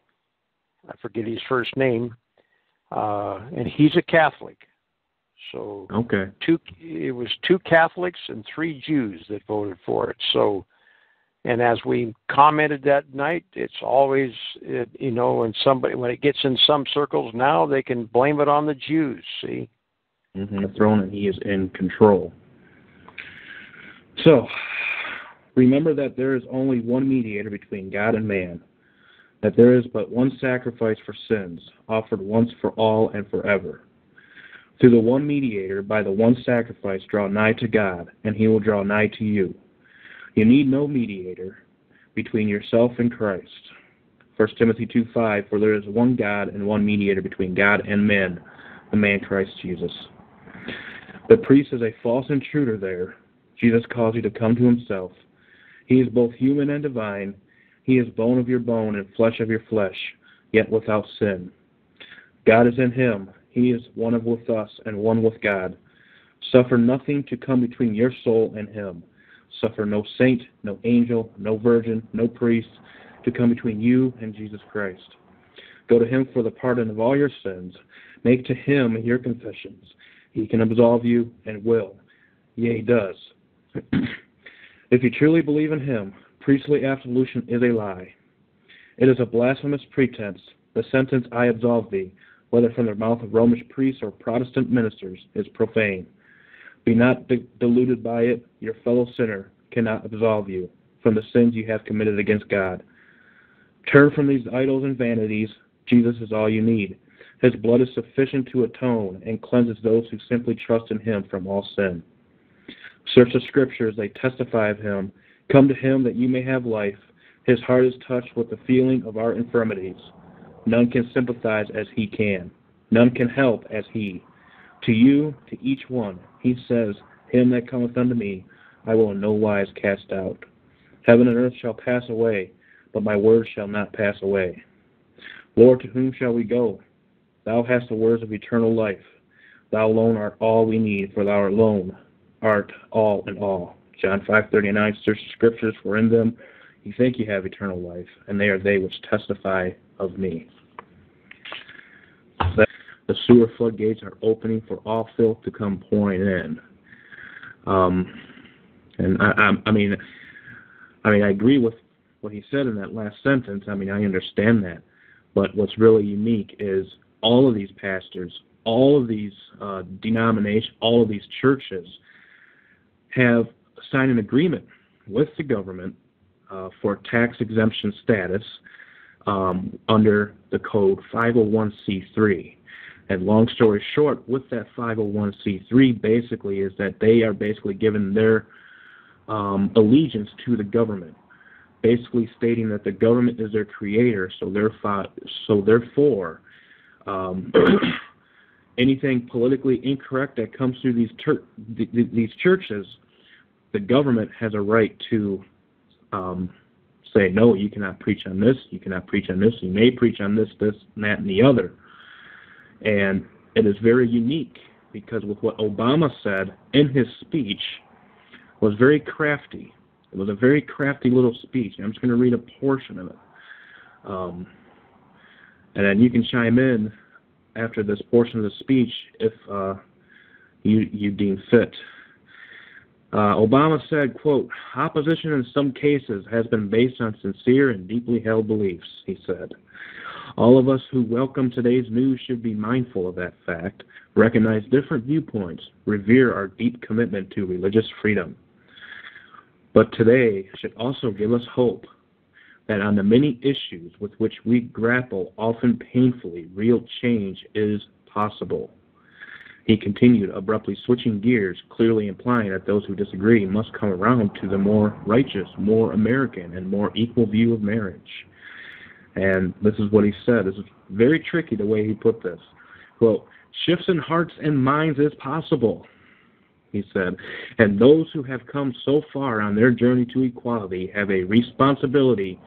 I forget his first name, uh, and he's a Catholic. So Okay. two it was two Catholics and three Jews that voted for it. So and as we commented that night, it's always it, you know when somebody when it gets in some circles now they can blame it on the Jews. See, Mm-hmm. The throne, and He is in control. So, remember that there is only one mediator between God and man, that there is but one sacrifice for sins, offered once for all and forever. Through the one mediator, by the one sacrifice, draw nigh to God, and he will draw nigh to you. You need no mediator between yourself and Christ. 1 Timothy 2 5, for there is one God and one mediator between God and men, the man Christ Jesus. The priest is a false intruder there. Jesus calls you to come to himself. He is both human and divine. He is bone of your bone and flesh of your flesh, yet without sin. God is in him. He is one of with us and one with God. Suffer nothing to come between your soul and him. Suffer no saint, no angel, no virgin, no priest to come between you and Jesus Christ. Go to him for the pardon of all your sins. Make to him your confessions. He can absolve you and will. Yea, he does. if you truly believe in him, priestly absolution is a lie. It is a blasphemous pretense. The sentence, I absolve thee, whether from the mouth of Romish priests or Protestant ministers, is profane. Be not de- deluded by it. Your fellow sinner cannot absolve you from the sins you have committed against God. Turn from these idols and vanities. Jesus is all you need. His blood is sufficient to atone and cleanses those who simply trust in him from all sin. Search the scriptures, they testify of him. Come to him that you may have life. His heart is touched with the feeling of our infirmities. None can sympathize as he can. None can help as he. To you, to each one, he says, Him that cometh unto me, I will in no wise cast out. Heaven and earth shall pass away, but my words shall not pass away. Lord, to whom shall we go? Thou hast the words of eternal life. Thou alone art all we need, for thou alone art all in all. John 5:39 Search the scriptures, for in them you think you have eternal life, and they are they which testify of me. The sewer floodgates are opening for all filth to come pouring in. Um, and I, I, I mean, I mean, I agree with what he said in that last sentence. I mean, I understand that, but what's really unique is all of these pastors, all of these uh, denominations, all of these churches have signed an agreement with the government uh, for tax exemption status um, under the code 501c3. And long story short, with that 501c3, basically is that they are basically given their um, allegiance to the government, basically stating that the government is their creator. So therefore, so therefore, um, anything politically incorrect that comes through these th- th- these churches, the government has a right to um, say no. You cannot preach on this. You cannot preach on this. You may preach on this, this, and that, and the other. And it is very unique because with what Obama said in his speech was very crafty. It was a very crafty little speech. I'm just going to read a portion of it. Um, and then you can chime in after this portion of the speech if uh, you, you deem fit. Uh, Obama said, quote, opposition in some cases has been based on sincere and deeply held beliefs, he said. All of us who welcome today's news should be mindful of that fact, recognize different viewpoints, revere our deep commitment to religious freedom. But today should also give us hope that on the many issues with which we grapple, often painfully, real change is possible. He continued, abruptly switching gears, clearly implying that those who disagree must come around to the more righteous, more American, and more equal view of marriage. And this is what he said. This is very tricky the way he put this. Quote, shifts in hearts and minds is possible, he said, and those who have come so far on their journey to equality have a responsibility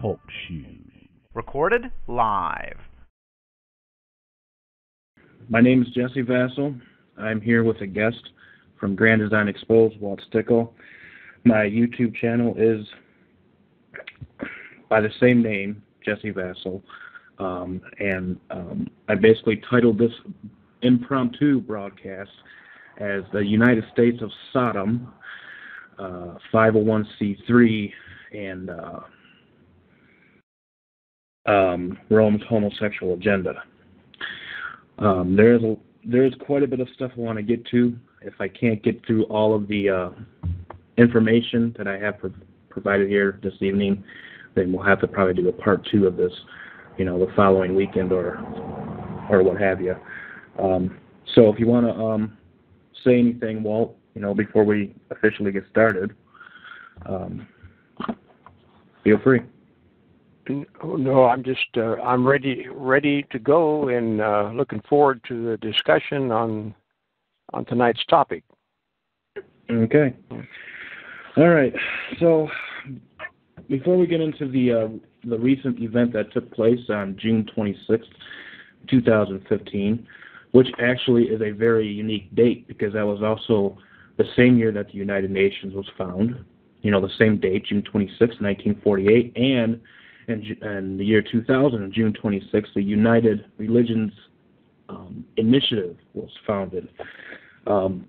Talk shoes. Recorded live. My name is Jesse Vassal. I'm here with a guest from Grand Design Exposed, Walt Stickle. My YouTube channel is by the same name, Jesse Vassal. Um, and um, I basically titled this impromptu broadcast as the United States of Sodom, uh, 501c3, and uh, um, Rome's homosexual agenda. Um, there's a there's quite a bit of stuff I want to get to. If I can't get through all of the uh, information that I have pro- provided here this evening, then we'll have to probably do a part two of this, you know, the following weekend or or what have you. Um, so if you want to um, say anything, Walt, you know, before we officially get started, um, feel free. No, I'm just uh, I'm ready ready to go and uh, looking forward to the discussion on on tonight's topic. Okay. All right. So before we get into the uh, the recent event that took place on June 26th, 2015, which actually is a very unique date because that was also the same year that the United Nations was found. You know, the same date, June 26, 1948, and in, in the year 2000, June 26, the United Religions um, Initiative was founded. Um,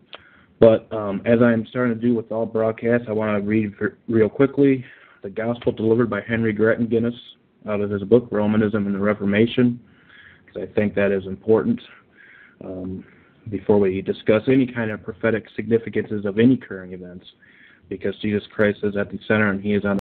but um, as I'm starting to do with all broadcasts, I want to read real quickly the gospel delivered by Henry Grattan Guinness out of his book Romanism and the Reformation, because I think that is important. Um, before we discuss any kind of prophetic significances of any current events, because Jesus Christ is at the center and He is on